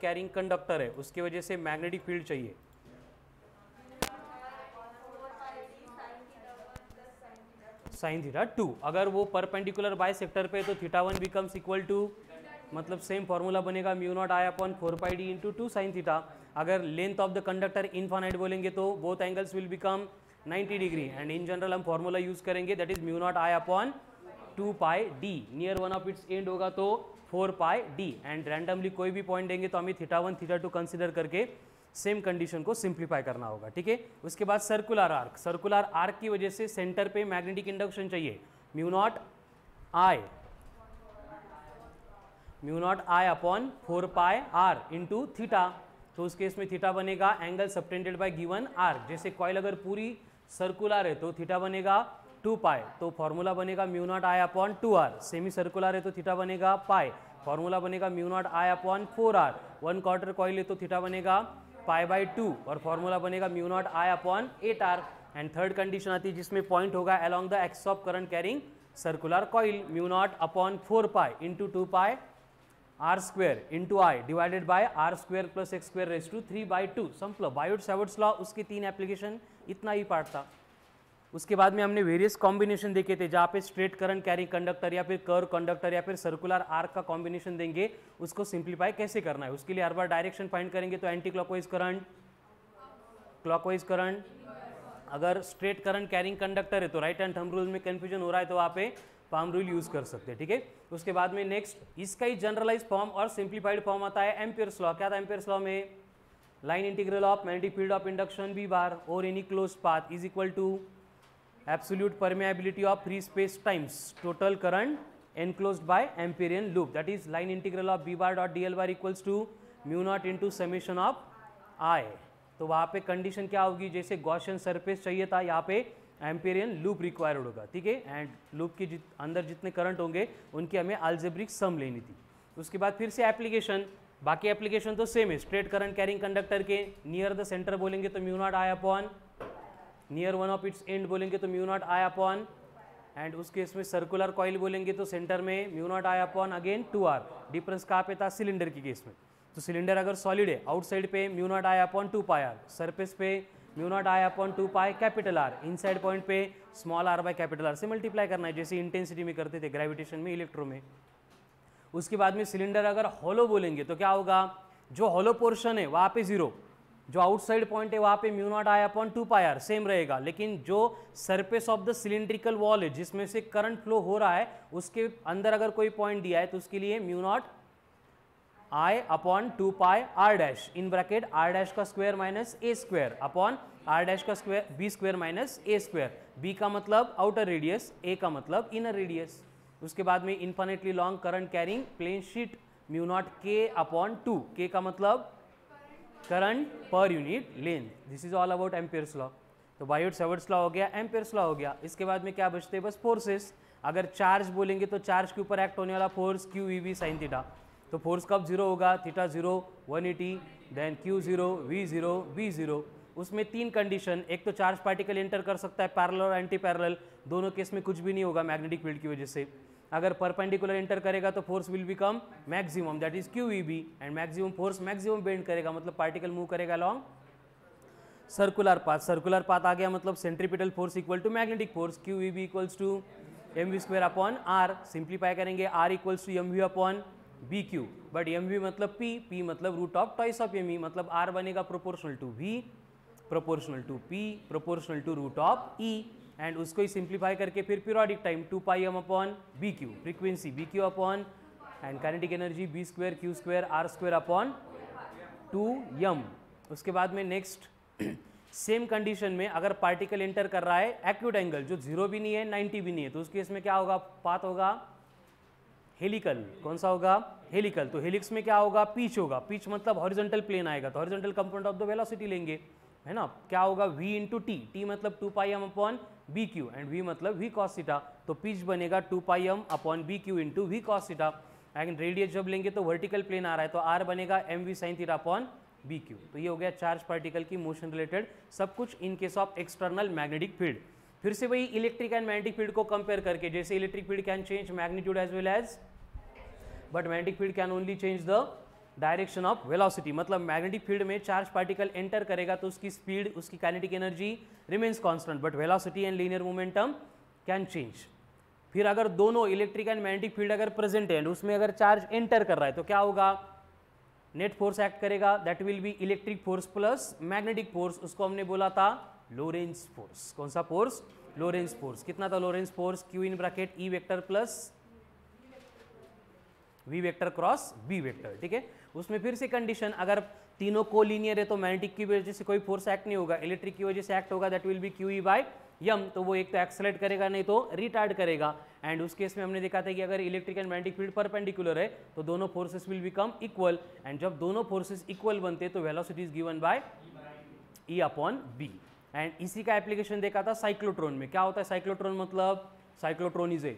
Carrying conductor है, उसकी वजह से मैग्नेटिक फ़ील्ड चाहिए। Sine theta two. अगर वो परपेंडिकुलर बाय सेक्टर पे तो theta one becomes equal to मतलब सेम फॉर्मूला बनेगा mu naught I upon four pi D into two sine theta. अगर length of the conductor infinite बोलेंगे तो both angles will become 90 degree and in general हम formula use करेंगे that is mu naught I upon two pi D near one of it's end होगा तो four pi D and randomly कोई भी point देंगे तो हमें theta one theta two consider करके सेम कंडीशन को सिंप्लीफाई करना होगा, ठीक है? उसके बाद सर्कुलर आर्क सर्कुलर आर्क की वजह से सेंटर पे मैग्नेटिक इंडक्शन चाहिए। Mu naught I mu naught I upon four pi R into theta तो उस केस में थीटा बनेगा angle subtended by given R जैसे कॉइल अगर पूरी सर्कुलर है तो थीटा बनेगा टू पाए तो फॉर्मूला बनेगा mu naught I upon two R semi circular है तो थीटा बनेगा पाए फॉर्मूला बनेगा mu naught I upon four R one quarter coil है तो थीटा बनेगा पाई बाई टू और फॉर्मूला बनेगा mu naught I upon eight R and third condition आती है जिसमें पॉइंट होगा along the axis of current carrying circular coil mu naught upon four pi into two pi R square into I divided by R square plus X square raise to three by two संपलो। Biot Savart's law उसके तीन application इतना ही part था। उसके बाद में हमने various combination देखे थे, जहाँ पे स्ट्रेट करंट कैरी कंडक्टर या फिर कर कंडक्टर या फिर सर्कुलर आर्क का कॉम्बिनेशन देंगे, उसको सिंप्लीफाई कैसे करना है? उसके लिए हर बार डायरेक्शन फाइंड करेंगे तो anti clockwise current clockwise current अगर स्ट्रेट करंट कैरिंग कंडक्टर है तो राइट हैंड थम रूल में कंफ्यूजन हो रहा है तो वहाँ पे पाम रूल यूज़ कर सकते हैं, ठीक है? उसके बाद में नेक्स्ट इसका ही जनरलाइज फॉर्म और सिंप्लीफाइड फॉर्म आता है एम्पियर्स लॉ क्या था एम्पियर्स लॉ में? Line integral of magnetic field of induction B bar और any close path is equal to absolute permeability of free space times total current enclosed by amperian loop. That is line integral of b bar dot dl bar equals to mu naught into summation of i. तो वहाँ पे condition क्या होगी? जैसे Gaussian surface चाहिए था यहाँ पे एम्पेरियन लूप रिक्वायर्ड होगा ठीक है? एंड लूप के जित, अंदर जितने करंट होंगे उनकी हमें अल्जेब्रिक सम लेनी थी। उसके बाद फिर से एप्लीकेशन बाकी एप्लीकेशन तो सेम है स्ट्रेट करंट कैरिंग कंडक्टर के नियर द सेंटर बोलेंगे तो mu naught I upon near one of its end बोलेंगे तो mu naught I upon and उस केस में सर्कुलर कॉइल बोलेंगे तो सेंटर में mu naught I upon again two R difference कहाँ पे था? सिलेंडर की केस में. तो सिलेंडर अगर सॉलिड है आउटसाइड पे mu naught I upon two pi R surface पे mu naught I upon two pi capital R inside point पे small R by capital R से मल्टीप्लाई करना है, जैसे इंटेंसिटी में करते थे ग्रेविटेशन में इलेक्ट्रो में. उसके बाद में सिलेंडर अगर हॉलो बोलेंगे तो क्या होगा? जो हॉलो पोर्शन है, वहाँ पे ज़ीरो जो आउटसाइड पॉइंट है, वहाँ पे mu naught I upon two pi R same रहेगा। लेकिन जो surface of the cylindrical wall है, जिसमें से करंट फ्लो हो रहा है, उसके अंदर अगर कोई पॉइंट दिया है तो उसके लिए mu naught I upon two pi R dash in bracket R dash का square minus A square upon R dash का square B square minus A square B का मतलब आउटर रेडियस ए का मतलब इनर रेडियस उसके बाद में infinitely long current carrying plane sheet mu naught K upon two K का मतलब current per unit length. This is all about Ampere's law तो बायोट सेवर्ट्स लॉ हो गया एम्पियर्स लॉ हो गया। इसके बाद में क्या बचते हैं? बस फोर्सेस अगर चार्ज बोलेंगे तो चार्ज के ऊपर एक्ट होने वाला force Q V V sine theta तो फोर्स कब ज़ीरो होगा? Theta zero one eighty then Q zero V zero V zero उसमें तीन कंडीशन एक तो चार्ज पार्टिकल एंटर कर सकता है पैरेलल और एंटी पैरेलल दोनों केस में कुछ भी नहीं होगा मैग्नेटिक फ़ील्ड की वजह से। अगर परपेंडिकुलर एंटर करेगा तो force will become maximum that is Q V B and maximum force maximum bend करेगा मतलब पार्टिकल मूव करेगा long circular path circular path आ गया मतलब centripetal force equal to magnetic force Q V B equals to M V square upon R simplify करेंगे R equals to M V upon B Q but M V मतलब P P मतलब root of twice of M E मतलब R बनेगा proportional to V proportional to P proportional to root of E and उसको ही simplify करके फिर periodic time two pi M upon B Q frequency B Q upon and kinetic energy B square Q square R square upon two M उसके बाद में next same condition में अगर particle enter कर रहा है एक्यूट एंगल जो zero भी नहीं है नाइन्टी भी नहीं है तो उस केस में क्या होगा? पाथ होगा हेलिकल कौन सा होगा? हेलिकल तो हेलिक्स में क्या होगा? पीच होगा. पीच मतलब हॉरिजेंटल प्लेन आएगा तो horizontal component of the velocity लेंगे, है ना? क्या होगा? V इंटू टी टी मतलब two pi M upon B Q and v मतलब v cos थीटा तो पिच बनेगा two pi M upon B Q into V cos theta and radius जब लेंगे तो वर्टिकल प्लेन आ रहा है तो r बनेगा M V sine theta upon B Q तो ये हो गया चार्ज पार्टिकल की मोशन रिलेटेड सब कुछ in case of external magnetic field फिर से वही इलेक्ट्रिक एंड मैग्नेटिक फ़ील्ड को कंपेयर करके, जैसे electric field can change magnitude as well as but magnetic field can only change the direction of velocity मतलब magnetic field में charge particle enter करेगा तो उसकी स्पीड, उसकी kinetic energy remains constant but velocity and linear momentum can change फिर अगर दोनों electric and magnetic field अगर प्रेजेंट है, उसमें अगर चार्ज एंटर कर रहा है तो क्या होगा? नेट फोर्स एक्ट करेगा that will be electric force plus magnetic force उसको हमने बोला था लोरेंस फोर्स कौन सा फोर्स लोरेंस फोर्स कितना था Lorentz force Q in bracket E vector plus V vector cross B vector ठीक है? उसमें फिर से कंडीशन अगर तीनों को लीनियर है तो मैग्नेटिक की वजह से कोई फोर्स एक्ट नहीं होगा। इलेक्ट्रिक की वजह से एक्ट होगा that will be Q E by M तो वो एक तो एक्सलेट करेगा, नहीं तो रिटार्ड करेगा। एंड उस केस में हमने देखा था कि अगर electric and magnetic field perpendicular है तो दोनों forces will become equal and जब दोनों फोर्सेस इक्वल बनते तो velocity is given by E upon B and इसी का एप्लीकेशन देखा था साइक्लोट्रॉन में। क्या होता है साइक्लोट्रॉन मतलब? Cyclotron is a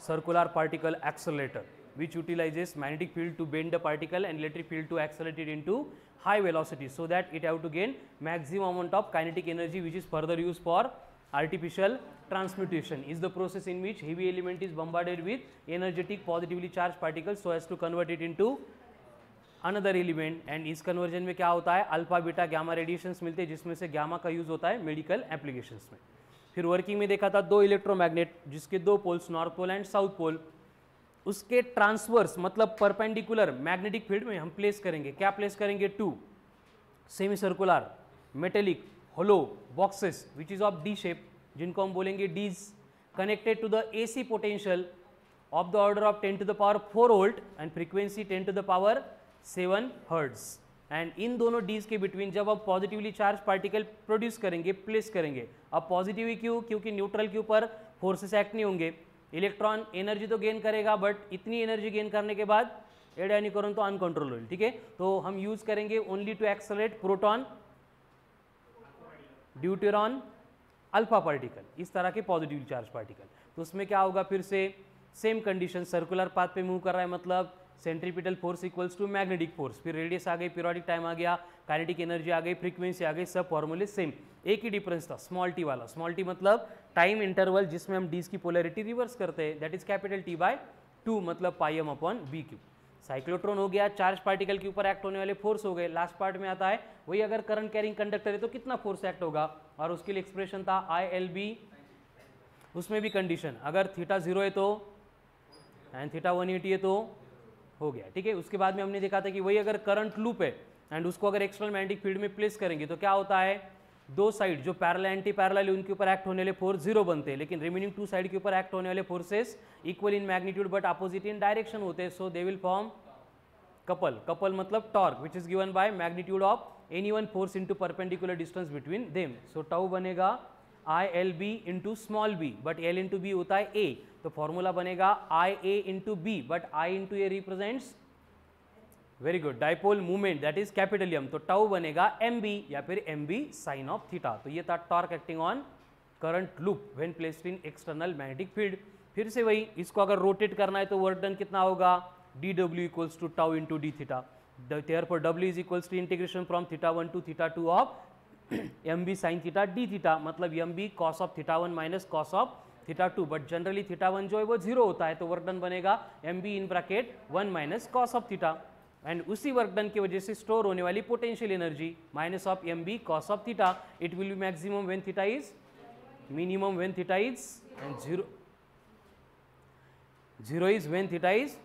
circular particle accelerator which utilizes magnetic field to bend the particle and electric field to accelerate it into high velocity so that it have to gain maximum amount of kinetic energy which is further used for artificial transmutation is the process in which heavy element is bombarded with energetic positively charged particles so as to convert it into another element and इस conversion में क्या होता है alpha beta gamma radiations मिलते हैं जिसमें से gamma का यूज़ होता है मेडिकल एप्लीकेशंस में फिर वर्किंग में देखा था दो इलेक्ट्रोमैग्नेट जिसके दो poles north pole and south pole उसके ट्रांसवर्स मतलब परपेंडिकुलर मैग्नेटिक फ़ील्ड में हम प्लेस करेंगे। क्या प्लेस करेंगे? Two semi circular metallic hollow boxes which is of D shape जिनको हम बोलेंगे dees connected to the AC potential of the order of 10 to the power 4 volt and frequency 10 to the power 7 hertz and in दोनों dees के between जब आप positively charge particle produce करेंगे place करेंगे, अब पॉजिटिव क्यों? क्योंकि न्यूट्रल के ऊपर फोर्सेस एक्ट नहीं होंगे। इलेक्ट्रॉन एनर्जी तो गेन करेगा बट इतनी एनर्जी गेन करने के बाद एड तो अनकंट्रोल होल ठीक है? तो हम यूज़ करेंगे only to accelerate proton deuteron alpha particle इस तरह के पॉजिटिव चार्ज पार्टिकल तो उसमें क्या होगा फिर से? सेम कंडीशन सर्कुलर पाथ पे मूव कर रहा है मतलब centripetal force equals to magnetic force. फिर रेडियस आ गई पीरियोडिक टाइम आ गया काइनेटिक एनर्जी आ गई फ्रीक्वेंसी आ गई, सब फॉर्मूले सेम एक ही डिफरेंस था स्मॉल टी वाला। स्मॉल टी मतलब टाइम इंटरवल जिसमें हम डीज की पोलरिटी रिवर्स करते हैं। That is capital T by two मतलब pi M upon B Q cyclotron हो गया चार्ज पार्टिकल के ऊपर एक्ट होने वाले फोर्स हो गए। लास्ट पार्ट में आता है, वही अगर करंट कैरिंग कंडक्टर है तो कितना फोर्स एक्ट होगा? और उसके लिए एक्सप्रेशन था आई एल बी उसमें भी कंडीशन अगर थीटा ज़ीरो है तो एंड थीटा वन एटी है तो हो गया, ठीक है? उसके बाद में हमने देखा था कि वही अगर करंट लूप है एंड उसको अगर एक्सटर्नल मैग्नेटिक फ़ील्ड में प्लेस करेंगे तो क्या होता है? दो साइड जो पैरल एंटी पैरल उनके ऊपर एक्ट होने वाले फोर्स ज़ीरो बनते हैं, लेकिन रिमेनिंग टू साइड के ऊपर एक्ट होने वाले forces equal in magnitude but opposite in direction होते हैं so they will form couple couple मतलब torque which is given by magnitude of any one force into perpendicular distance between them so tau बनेगा I L B into small B but L into B होता है A तो formula बनेगा I A into B but I into A represents very good dipole movement that is capital M तो tau बनेगा M B या फिर M B sine of theta तो ये था torque acting on current loop when placed in external magnetic field फिर से वही, इसको अगर रोटेट करना है तो वर्क डन कितना होगा? D W equals to tau into D theta therefore, w is equals to integration from theta 1 to theta 2 of mb sin theta d theta. मतलब mb cos of theta 1 minus cos of theta 2 but generally theta 1 जो है वो zero होता है तो work done बनेगा mb in bracket 1 minus cos of theta. And उसी work done की वजह से स्टोर होने वाली potential energy minus of M B cos of theta it will be maximum when theta is minimum when theta is and zero zero is when theta is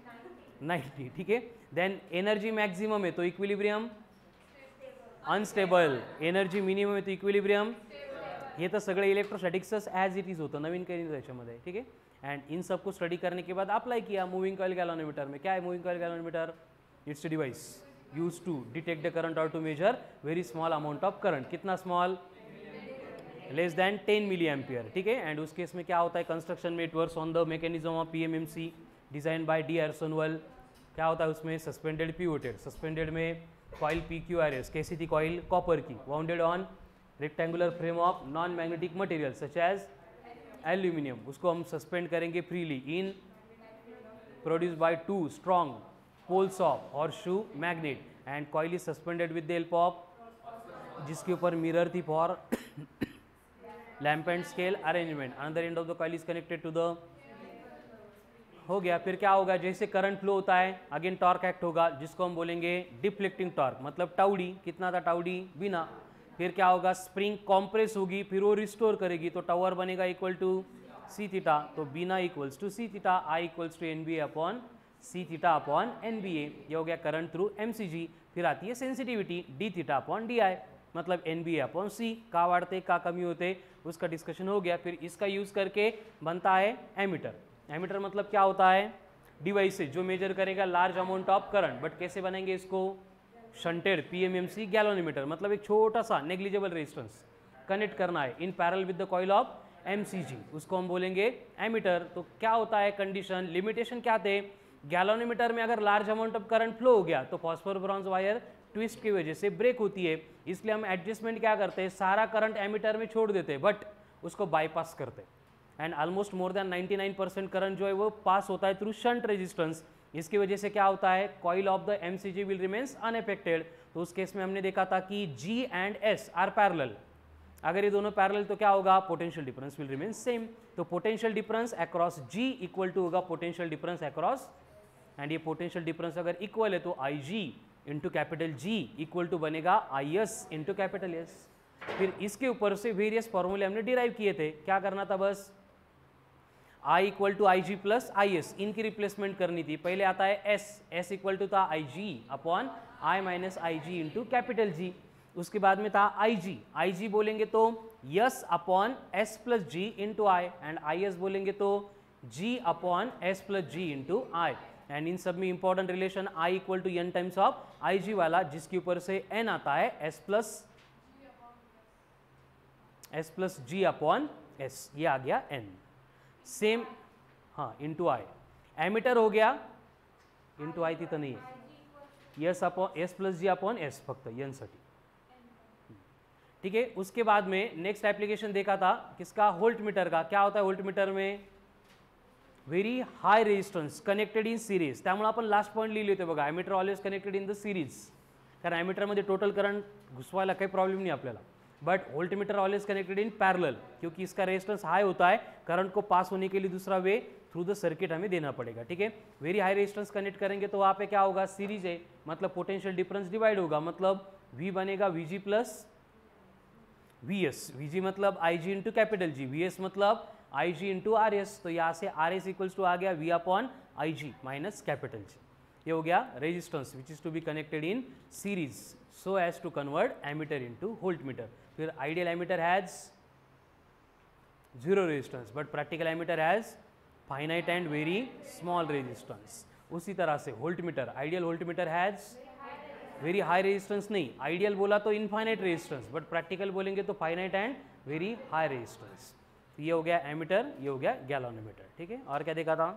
90 ठीक है? Then energy maximum है तो equilibrium unstable energy minimum आहे तो equilibrium हे तर सगळे इलेक्ट्रोस्टॅटिक्सच ॲज इट इज़ होतं, नवीन काही ठीक है एंड इन सबको स्टडी करने के बाद अप्लाई किया मूविंग कॉइल गैलोनोमीटर में. क्या है moving coil galvanometer it's device use to detect the current और to measure very small amount of current कितना small less than 10 milli ampere ठीक है? एंड उस केस में क्या होता है? कंस्ट्रक्शन में on the mechanism of PMMC design by D Arsonval क्या होता है उसमें? सस्पेंडेड पिवोटेड सस्पेंडेड में कॉइल पी कैसी थी कॉइल कॉपर की. Wounded on rectangular frame of non magnetic material such as aluminium उसको हम सस्पेंड करेंगे freely in produce by two strong poles of horseshoe magnet and coil is suspended with the help of जिसके ऊपर mirror थी for lamp and scale arrangement another end of the coil is connected to the हो गया। फिर क्या होगा? जैसे current flow होता है अगेन टॉर्क एक्ट होगा, जिसको हम बोलेंगे डिफ्लेक्टिंग टॉर्क मतलब टाउडी। कितना था टाउडी? बिना फिर क्या होगा? स्प्रिंग कॉम्प्रेस होगी, फिर वो रिस्टोर करेगी तो टावर बनेगा इक्वल टू सी थीटा तो बीना equals to C theta I equals to N B A upon C theta upon N B A ये हो गया current through M C G फिर आती है sensitivity D theta upon D I मतलब N B A upon C का वाढ़ते, का कमी होते, उसका डिस्कशन हो गया। फिर इसका यूज़ करके बनता है एमीटर एमीटर मतलब क्या होता है? डिवाइसेज जो मेजर करेगा large amount of current but कैसे बनेंगे इसको? शंटेड पीएमएमसी गैलोनीमीटर मतलब एक छोटा सा नेग्लिजेबल रेजिस्टेंस कनेक्ट करना है in parallel with the coil of MCG उसको हम बोलेंगे एमीटर तो क्या होता है कंडीशन लिमिटेशन क्या थे? गैलोनीमीटर में अगर large amount of current flow हो गया तो फॉस्फोर ब्रॉन्ज वायर ट्विस्ट की वजह से ब्रेक होती है। इसलिए हम एडजस्टमेंट क्या करते हैं? सारा करंट एमीटर में छोड़ देते हैं बट उसको बाईपास करते हैं। And almost more than 99 percent current जो है, वो पास होता है थ्रू शंट रेजिस्टेंस इसकी वजह से क्या होता है? Coil of the M C G will remains unaffected तो उस केस में हमने देखा था कि G and S R parallel अगर ये दोनों पैरल तो क्या होगा? Potential difference will remain same तो potential difference across G equal to होगा पोटेंशियल डिफरेंस अक्रॉस एंड ये पोटेंशियल डिफरेंस अगर इक्वल है तो I G into capital G equal to बनेगा I S into capital S फिर इसके ऊपर से वेरियस फॉर्मूले हमने डिराइव किए थे. क्या करना था बस? I equal to I G plus I S इनकी रिप्लेसमेंट करनी थी। पहले आता है एस एस इक्वल टू था I G upon I minus I G into capital G उसके बाद में था आई जी आई जी बोलेंगे तो S upon S plus G into I and I S बोलेंगे तो G upon S plus G into I and इन सब में important relation I equal to N times of I G वाला, जिसके ऊपर से एन आता है S plus S plus G upon S ये आ गया एन सेम हाँ इंटू आई एमीटर हो गया इंटू आई तिथं नाही आहे S upon S plus G upon S फक्त साठी ठीक है, उसके बाद में नेक्स्ट एप्लीकेशन देखा था, किसका? होल्ट मीटर का। क्या होता है होल्ट मीटर में? Very high resistance connected in series त्यामुळे लास्ट पॉईंट लिहिले होते बघा. Always connected in the series कारण ॲमीटरमध्ये टोटल करंट काही प्रॉब्लेम नहीं आपल्याला. But voltmeter always connected in parallel क्योंकि इसका रेजिस्टेंस हाई होता है, करंट को पास होने के लिए दूसरा वे थ्रू द सर्किट हमें देना पड़ेगा, ठीक है वेरी हाई रेजिस्टेंस कनेक्ट करेंगे तो वहाँ पे क्या होगा सीरीज़ है मतलब पोटेंशियल डिफरेंस डिवाइड होगा मतलब वी बनेगा V G plus V S V G मतलब I G into capital G V S मतलब I G into R S तो यहाँ से आर एस इक्वल्स टू आ गया V upon I G minus capital G ये हो गया resistance which is to be connected in series so as to convert ammeter into voltmeter. फिर ideal ammeter has zero resistance but practical ammeter has finite and very small resistance. उसी तरह से voltmeter ideal voltmeter has very high resistance नहीं, ideal बोला तो infinite resistance but practical बोलेंगे तो finite and very high resistance ये हो गया एमीटर, ये हो गया गैलोनोमीटर ठीक है? और क्या देखा था?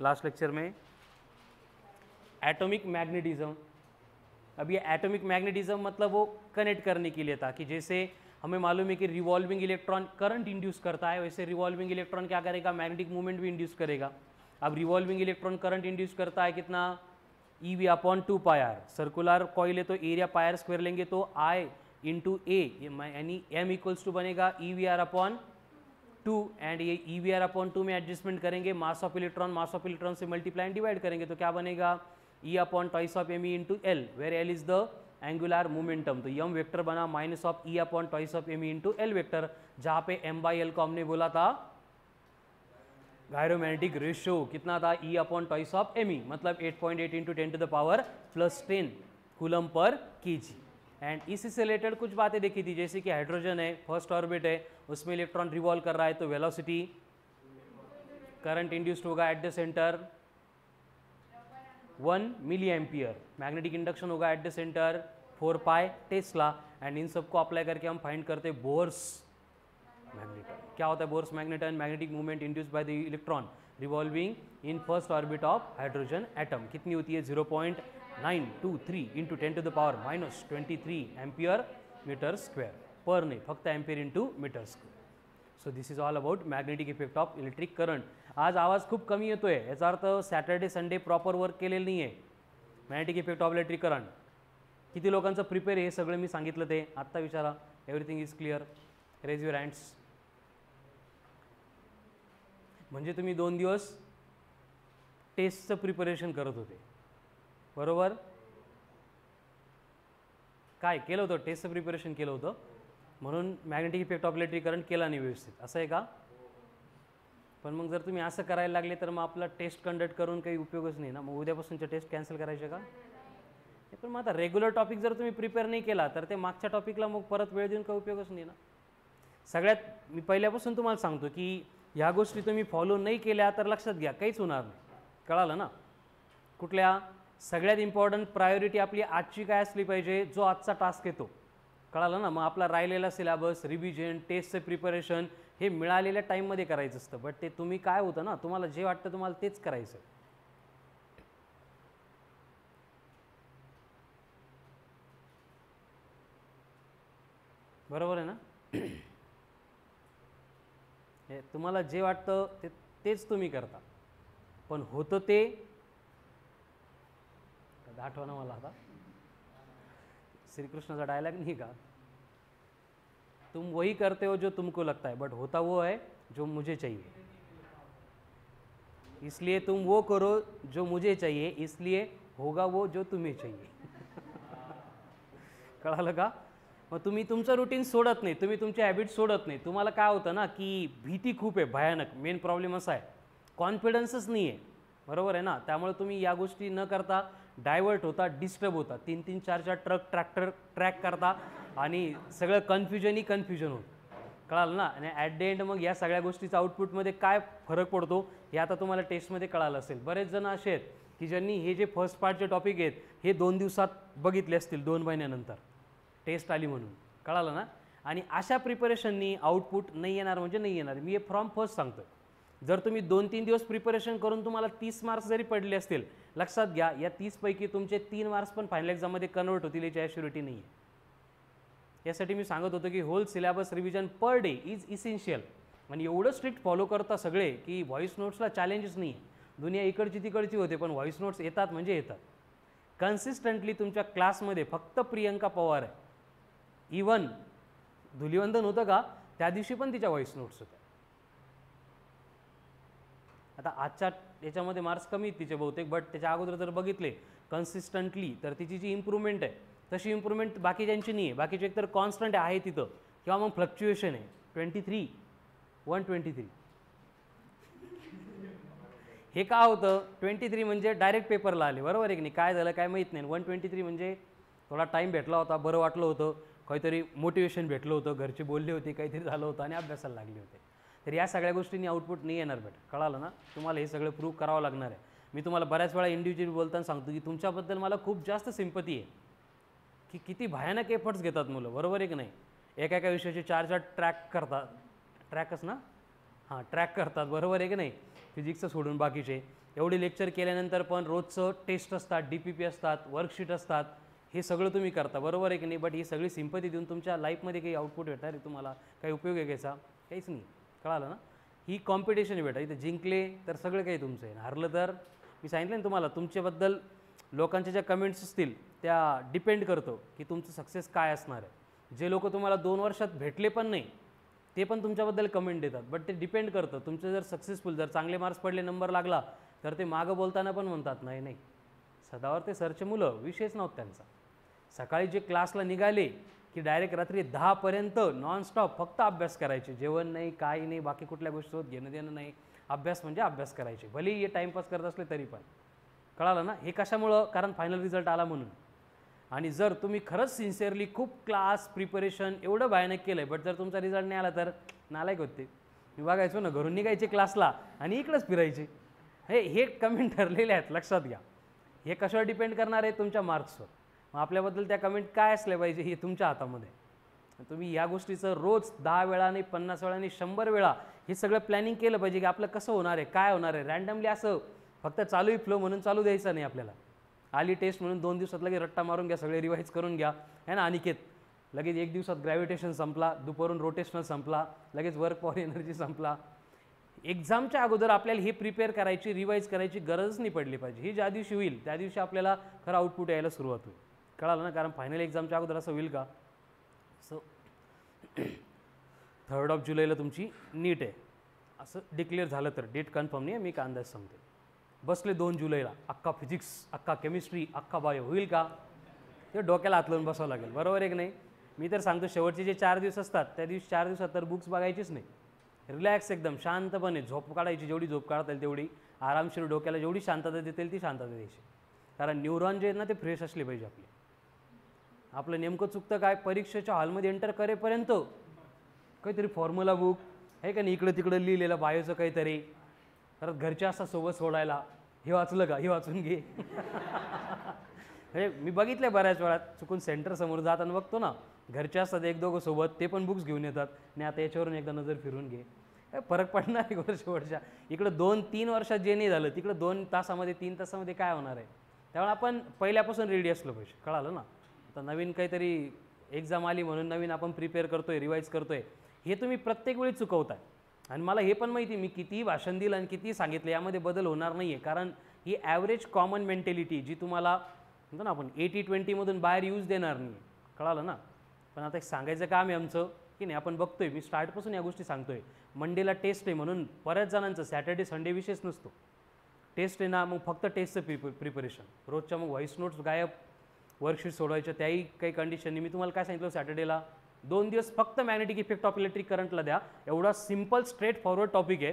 लास्ट लेक्चर में? एटॉमिक मैग्नेटिज्म अब ये एटॉमिक मैग्नेटिज्म मतलब वो कनेक्ट करने के लिए था कि जैसे हमें मालूम है कि रिवॉल्विंग इलेक्ट्रॉन करंट इंड्यूस करता है, वैसे रिवॉल्विंग इलेक्ट्रॉन क्या करेगा? मैग्नेटिक मूवमेंट भी इंड्यूस करेगा। अब रिवॉल्विंग इलेक्ट्रॉन करंट इंड्यूस करता है कितना? E V upon two pi R circular coil है तो एरिया पायर स्क्वेयर लेंगे तो आई इंटू ए यानी एम इक्वल्स टू बनेगा E V R upon two and ये E V R upon two में एडजस्टमेंट करेंगे mass of electron mass of electron से मल्टीप्लाई डिवाइड करेंगे तो क्या बनेगा? E upon twice of me into L, where L is the angular momentum. तो m vector बना minus of E upon twice of M into L vector, जहाँ पे m by L को हमने बोला था गायरोमैग्नेटिक रेशियो कितना था? E upon twice of M मतलब 8.8 point eight into ten to the power plus ten coulomb पर के एंड इसी से रिलेटेड कुछ बातें देखी थी, जैसे कि हाइड्रोजन है फ़र्स्ट ऑर्बिट है, उसमें इलेक्ट्रॉन रिवॉल्व कर रहा है तो वेलोसिटी करंट इंड्यूस्ड होगा at the centre one milliampere magnetic induction होगा at the centre four pi tesla and इन सबको अप्लाई करके हम फाइंड करते हैं बोर्स मैग्नेटन क्या होता है Bohr's magneton magnetic movement induce by the electron revolving in first orbit of hydrogen atom कितनी होती है? Zero point nine two three into ten to the power minus twenty three ampere metre square पर नाही फक्त ampere into metre square so this is all about magnetic effect of electric current आज आवाज खूप कमी येतो आहे याचा अर्थ सॅटर्डे संडे प्रॉपर वर्क केलेलं नाही आहे मॅग्नेटिक इफेक्ट ऑफ करंट किती लोकांचं प्रिपेअर हे सगळं मी सांगितलं ते. आत्ता विचारा. Everything is clear raise your hands म्हणजे तुम्ही दोन दिवस टेस्टचं प्रिपरेशन करत होते. बरोबर? काय? केलं होतं? टेस्टचं प्रिपरेशन केलं होतं. म्हणून मॅग्नेटिक इफेक्ट ऑफ करंट केला नाही व्यवस्थित. असं आहे का? पण मग जर तुम्ही असं करायला लागले तर मग आपला टेस्ट कंडक्ट करून काही उपयोगच नाही ना. मग उद्यापासूनच्या टेस्ट कॅन्सल करायचे का? पण मग आता रेग्युलर टॉपिक जर तुम्ही प्रिपेअर नाही केला तर ते मागच्या टॉपिकला मग परत वेळ देऊन काही उपयोगच नाही ना. सगळ्यात मी पहिल्यापासून तुम्हाला सांगतो की ह्या गोष्टी तुम्ही फॉलो नाही केल्या तर लक्षात घ्या काहीच होणार नाही. कळालं ना? कुठल्या सगळ्यात इम्पॉर्टंट प्रायोरिटी आपली आजची काय असली पाहिजे जो आजचा टास्क येतो. कळालं ना? मग आपला राहिलेला सिलेबस रिव्हिजन टेस्टचं प्रिपरेशन हे मिळालेल्या टाईममध्ये करायचं असतं. बट ते तुम्ही काय होतं ना तुम्हाला जे वाटतं तुम्हाला तेच करायचं. बरोबर आहे ना? हे तुम्हाला जे वाटतं ते तेच तुम्ही करता. पण होतं ते आठवा ना मला आता. श्रीकृष्णाचा डायलॉग नाही का? तुम वही करते हो जो तुमको लगता है। बट होता वो है जो मुझे चाहिए। इसलिए तुम वो करो जो मुझे चाहिए। इसलिए होगा वो जो तुम्हें चाहिए। कळालं का? मग तुम्ही तुमचं रुटीन सोडत नाही तुम्ही तुमचे हॅबिट सोडत नाही. तुम्हाला काय होतं ना की भीती खूप आहे भयानक. मेन प्रॉब्लेम असा आहे. कॉन्फिडन्सच नाही आहे बरोबर आहे ना? त्यामुळे तुम्ही या गोष्टी न करता डायव्हर्ट होता डिस्टर्ब होता. तीन तीन चार चार ट्रक ट्रॅक्टर ट्रॅक करता आणि सगळं कन्फ्युजनही कन्फ्युजन होतं. कळालं ना? आणि ॲट द एंड मग या सगळ्या गोष्टीचा आउटपुटमध्ये काय फरक पडतो हे आता तुम्हाला टेस्टमध्ये कळालं असेल. बरेच जण असे आहेत की ज्यांनी हे जे फर्स्ट पार्टचे टॉपिक आहेत हे दोन दिवसात बघितले असतील दोन महिन्यानंतर. टेस्ट आली म्हणून. कळालं ना? आणि अशा प्रिपरेशननी आउटपुट नाही येणार म्हणजे नाही येणार. मी हे फ्रॉम फर्स्ट सांगतो जर तुम्ही दोन तीन दिवस प्रिपरेशन करून तुम्हाला तीस मार्क्स जरी पडले असतील लक्षात घ्या या तीसपैकी तुमचे तीन मार्क्स पण फायनल एक्झाममध्ये कन्वर्ट होतील याची ॲश्युरिटी नाही आहे यासाठी मी सांगत होतो की whole syllabus revision per day is essential आणि एवढं स्ट्रिक्ट फॉलो करता सगळे की व्हॉईस नोट्सला चॅलेंजेस नाही आहे दुनिया इकडची तिकडची होते पण व्हॉईस नोट्स येतात म्हणजे येतात. कन्सिस्टंटली तुमच्या क्लासमध्ये फक्त प्रियंका पवार आहे. इवन धुलिवंदन होतं का त्या दिवशी पण तिच्या व्हॉईस नोट्स होत्या. आता आजच्या याच्यामध्ये मार्क्स कमी आहेत तिचे बहुतेक बट त्याच्या अगोदर जर बघितले कन्सिस्टंटली तर तिची जी इम्प्रूव्हमेंट आहे तशी इम्प्रूव्हमेंट बाकीच्यांची नाही आहे बाकीचे एकतर कॉन्स्टंट आहे तिथं. किंवा मग फ्लक्च्युएशन आहे. Twenty three one twenty three हे का होतं? ट्वेंटी थ्री म्हणजे डायरेक्ट पेपरला आले. बरोबर आहे की नाही? काय झालं काय माहीत नाही. वन ट्वेंटी थ्री म्हणजे थोडा टाईम भेटला होता बरं वाटलं होतं. काहीतरी मोटिवेशन भेटलं होतं. घरचे बोलले होते काहीतरी झालं होतं आणि अभ्यासाला लागले होते. तर या सगळ्या गोष्टींनी आउटपुट नाही येणार बेटा. कळालं ना? तुम्हाला हे सगळं प्रूव्ह करावं लागणार आहे. मी तुम्हाला बऱ्याच वेळा इंडिव्हिज्युअल बोलताना सांगतो की तुमच्याबद्दल मला खूप जास्त सिंपती आहे. की किती भयानक एफर्ट्स घेतात मुलं. बरोबर आहे की नाही? एका एका विषयाचे चार चार ट्रॅक करतात. ट्रॅकच ना? हां ट्रॅक करतात. बरोबर आहे की नाही? फिजिक्सचं सोडून बाकीचे. एवढे लेक्चर केल्यानंतर पण रोजचं टेस्ट असतात डी पी पी असतात वर्कशीट असतात. हे सगळं तुम्ही करता. बरोबर आहे की नाही? बट ही सगळी सिंपती देऊन तुमच्या लाईफमध्ये काही आउटपुट भेटणार आहे तुम्हाला? काही उपयोग आहे घ्यायचा काहीच नाही. कळालं ना? ही कॉम्पिटिशन भेटा इथे जिंकले तर सगळं काही तुमचं आहे. हरलं तर मी सांगितलं ना तुम्हाला तुमच्याबद्दल लोकांच्या ज्या कमेंट्स असतील त्या डिपेंड करतो की तुमचं सक्सेस काय असणार आहे. जे लोक तुम्हाला दोन वर्षात भेटले पण नाही ते पण तुमच्याबद्दल कमेंट देतात. बट ते डिपेंड करतं. तुमचं जर सक्सेसफुल जर चांगले मार्क्स पडले नंबर लागला तर ते मागं बोलताना पण म्हणतात नाही नाही. सदावर ते सरचे मुलं विषयच नव्हतं त्यांचा. सकाळी जे क्लासला निघाले की डायरेक्ट रात्री दहापर्यंत नॉनस्टॉप फक्त अभ्यास करायचे. जेवण नाही काही नाही बाकी कुठल्या गोष्टीसोबत घेणं देणं नाही. अभ्यास म्हणजे अभ्यास करायचे. भलेही हे टाईमपास करत असले तरी पण. कळालं ना? हे कशामुळं? कारण फायनल रिझल्ट आला म्हणून. आणि जर तुम्ही खरंच सिन्सिअरली खूप क्लास प्रिपरेशन एवढं भयानक केलं आहे बट जर तुमचा रिझल्ट नाही आला तर नालायक होते. मी बघायचो ना घरून निघायचे क्लासला आणि इकडंच फिरायचे. हे हे कमेंट ठरलेले आहेत लक्षात घ्या. हे कशावर डिपेंड करणार आहे? तुमच्या मार्क्सवर मग आपल्याबद्दल त्या कमेंट काय असल्या पाहिजे हे तुमच्या हातामध्ये? तुम्ही या गोष्टीचं रोज दहा वेळा नाही पन्नास वेळा नाही शंभर वेळा हे सगळं प्लॅनिंग केलं पाहिजे की आपलं कसं होणार आहे काय होणार आहे? रँडमली असं फक्त चालू फ्लो म्हणून चालू द्यायचं नाही आपल्याला. आली टेस्ट म्हणून दोन दिवसात लगेच रट्टा मारून घ्या सगळे रिवाईज करून घ्या. है ना अनिकेत? लगेच एक दिवसात ग्रॅव्हिटेशन संपला दुपारून रोटेशनल संपला लगेच वर्क पॉवर एनर्जी संपला. एक्झामच्या अगोदर आपल्याला हे प्रिपेअर करायची रिवाईज करायची गरजच नाही पडली पाहिजे. ही ज्या दिवशी होईल त्या दिवशी आपल्याला खरं आउटपुट यायला सुरुवात होईल. कळालं ना कारण फायनल एक्झामच्या अगोदर असं होईल का? सो थर्ड ऑफ जुलैला तुमची नीट आहे. असं डिक्लेअर झालं तर डेट कन्फर्म नाही आहे मी का अंदाज सांगते बसले दोन जुलैला अख्खा फिजिक्स अख्खा केमिस्ट्री अख्खा बायो होईल का? ते डोक्याला हात लावून बसावं लागेल बरोबर आहे की नाही? मी तर सांगतो शेवटचे जे चार दिवस असतात त्या दिवशी चार दिवसात तर बुक्स बघायचीच नाही. रिलॅक्स एकदम शांतपणे झोप काढायची जेवढी झोप काढता येईल तेवढी. आरामशीर डोक्याला जेवढी शांतता देता येईल ती शांतता द्यायची. कारण न्यूरॉन जे आहेत ना ते फ्रेश असले पाहिजे आपले. आपलं नेमकं चुकतं काय? परीक्षेच्या हॉलमध्ये एंटर करेपर्यंत काहीतरी फॉर्म्युला बुक आहे का नाही इकडं तिकडं लिहिलेलं बायोचं काहीतरी. परत घरच्या असतात सोबत सोडायला हे वाचलं का? हे वाचून घे. म्हणजे मी बघितलं बऱ्याच वेळात चुकून सेंटर समोर जाताना बघतो ना घरचे असतात एक दोघं सोबत ते पण बुक्स घेऊन येतात. आणि आता याच्यावरून एकदा नजर फिरून घे. काय फरक पडणार आहे वर्ष वर्षा. इकडं दोन तीन वर्षात जे नाही झालं तिकडं दोन तासामध्ये तीन तासामध्ये काय होणार आहे? त्यामुळे आपण पहिल्यापासून रेडी असलो पाहिजे. कळालं ना? आता नवीन काहीतरी एक्झाम आली म्हणून नवीन आपण प्रिपेअर करतोय रिवाईज करतोय हे तुम्ही प्रत्येक वेळी चुकवताय. आणि मला हे पण माहिती मी कितीही भाषण दिलं आणि कितीही सांगितलं यामध्ये बदल होणार नाही आहे कारण ही ॲव्हरेज कॉमन मेंटॅलिटी जी तुम्हाला म्हणतो ना आपण एटी ट्वेंटीमधून बाहेर यूज देणार नाही. कळालं ना? पण आता एक सांगायचं काम आहे आमचं की नाही आपण बघतोय मी स्टार्टपासून या गोष्टी सांगतोय. मंडेला टेस्ट आहे म्हणून बऱ्याच जणांचं सॅटर्डे संडे विशेष नसतो. टेस्ट आहे ना मग फक्त टेस्टचं प्रिप प्रिपरेशन रोजच्या मग व्हॉईस नोट्स गायब. वर्कशीट सोडवायच्या त्याही काही कंडिशननी मी तुम्हाला काय सांगितलं सॅटर्डेला दोन दिवस फक्त मॅग्नेटिक इफेक्ट ऑफ इलेक्ट्रिक करंटला द्या. एवढा सिंपल स्ट्रेट फॉरवर्ड टॉपिक आहे.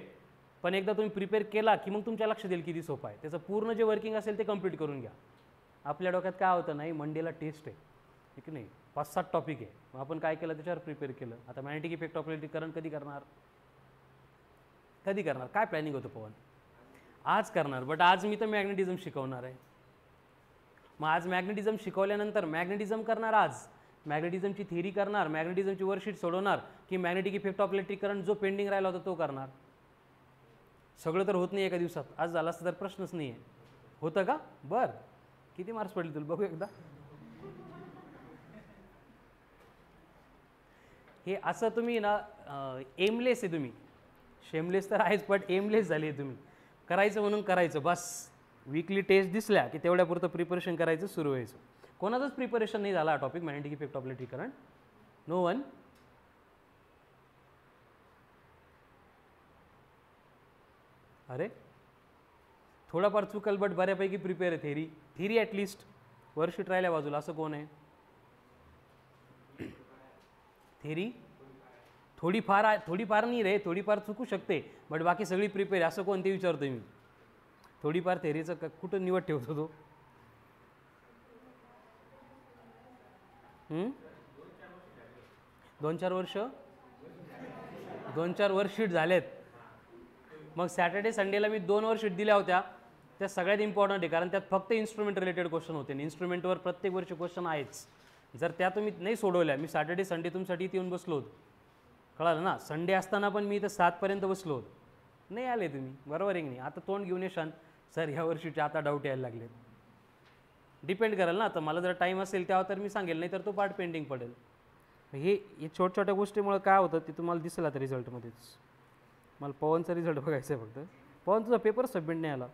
पण एकदा तुम्ही प्रिपेअर केला की मग तुमच्या लक्षात येईल किती सोपं आहे. त्याचं पूर्ण जे वर्किंग असेल ते कंप्लीट करून घ्या. आपल्या डोक्यात काय होतं नाही मंडेला टेस्ट आहे. ठीक नाही? पाच सात टॉपिक आहे. मग आपण काय केलं? त्याच्यावर प्रिपेअर केलं. आता magnetic effect of electric current कधी करणार? कधी करणार? काय प्लॅनिंग होतं पवन? आज करणार. बट आज मी तर मॅग्नेटिझम शिकवणार आहे. मग आज मॅग्नेटिझम शिकवल्यानंतर मॅग्नेटिझम करणार आज. मॅग्नेटिझमची थिअरी करणार मॅग्नेटिझमची वर्कशीट सोडवणार की magnetic effect of electric current जो पेंडिंग राहिला होता तो करणार. सगळं तर होत नाही एका दिवसात. आज झाला असता तर प्रश्नच नाही आहे होतं का? बरं. किती मार्क्स पडले तुला? बघू एकदा. हे असं तुम्ही ना एमलेस आहे तुम्ही. शेमलेस तर आहेच बट एमलेस झाली आहे तुम्ही. करायचं म्हणून करायचं बस. वीकली टेस्ट दिसल्या की तेवढ्यापुरतं प्रिपरेशन करायचं सुरू व्हायचं. कोणाचंच प्रिपरेशन नाही झाला हा topic magnetic effect of electric no? One अरे? थोडाफार चुकल बट बऱ्यापैकी प्रिपेअर आहे थेरी थिरी ॲटलिस्ट वर्कशीट राहिल्या बाजूला असं कोण आहे? थेरी थोडीफार आहे थोडीफार नाही रे थोडीफार चुकू शकते. बट बाकी सगळी प्रिपेअर असं कोणते विचारतो मी? थोडीफार थेरीचं क- कुठं निवड ठेवतो होतो? दोन चार वर्ष? दोन चार वर्कशीट झालेत. मग सॅटर्डे संडेला मी दोन वर्कशीट दिल्या होत्या. त्या सगळ्यात इम्पॉर्टंट आहे कारण त्यात फक्त इन्स्ट्रुमेंट रिलेटेड क्वेश्चन होते आणि इन्स्ट्रुमेंटवर प्रत्येक वर्षी क्वेश्चन आहेच. जर त्या तुम्ही नाही सोडवल्या मी सॅटर्डे संडे तुमच्यासाठी इथे येऊन बसलो होतो. कळालं ना? संडे असताना पण मी इथं सातपर्यंत बसलो होतो. नाही आले तुम्ही. बरोबर आहे की नाही? आता तोंड घेऊन येशान सर ह्या वर्षीचे आता डाऊट यायला लागले डिपेंड करेल ना आता मला जर टाईम असेल तेव्हा तर मी सांगेल नाही तर तो पार्ट पेंडिंग पडेल. हे हे छोट्या छोट्या गोष्टीमुळं काय होतं ते तुम्हाला दिसेल आता रिझल्टमध्येच मला पवनचा रिझल्ट बघायचा आहे फक्त. पवन तुझा पेपर सबमिट नाही आला.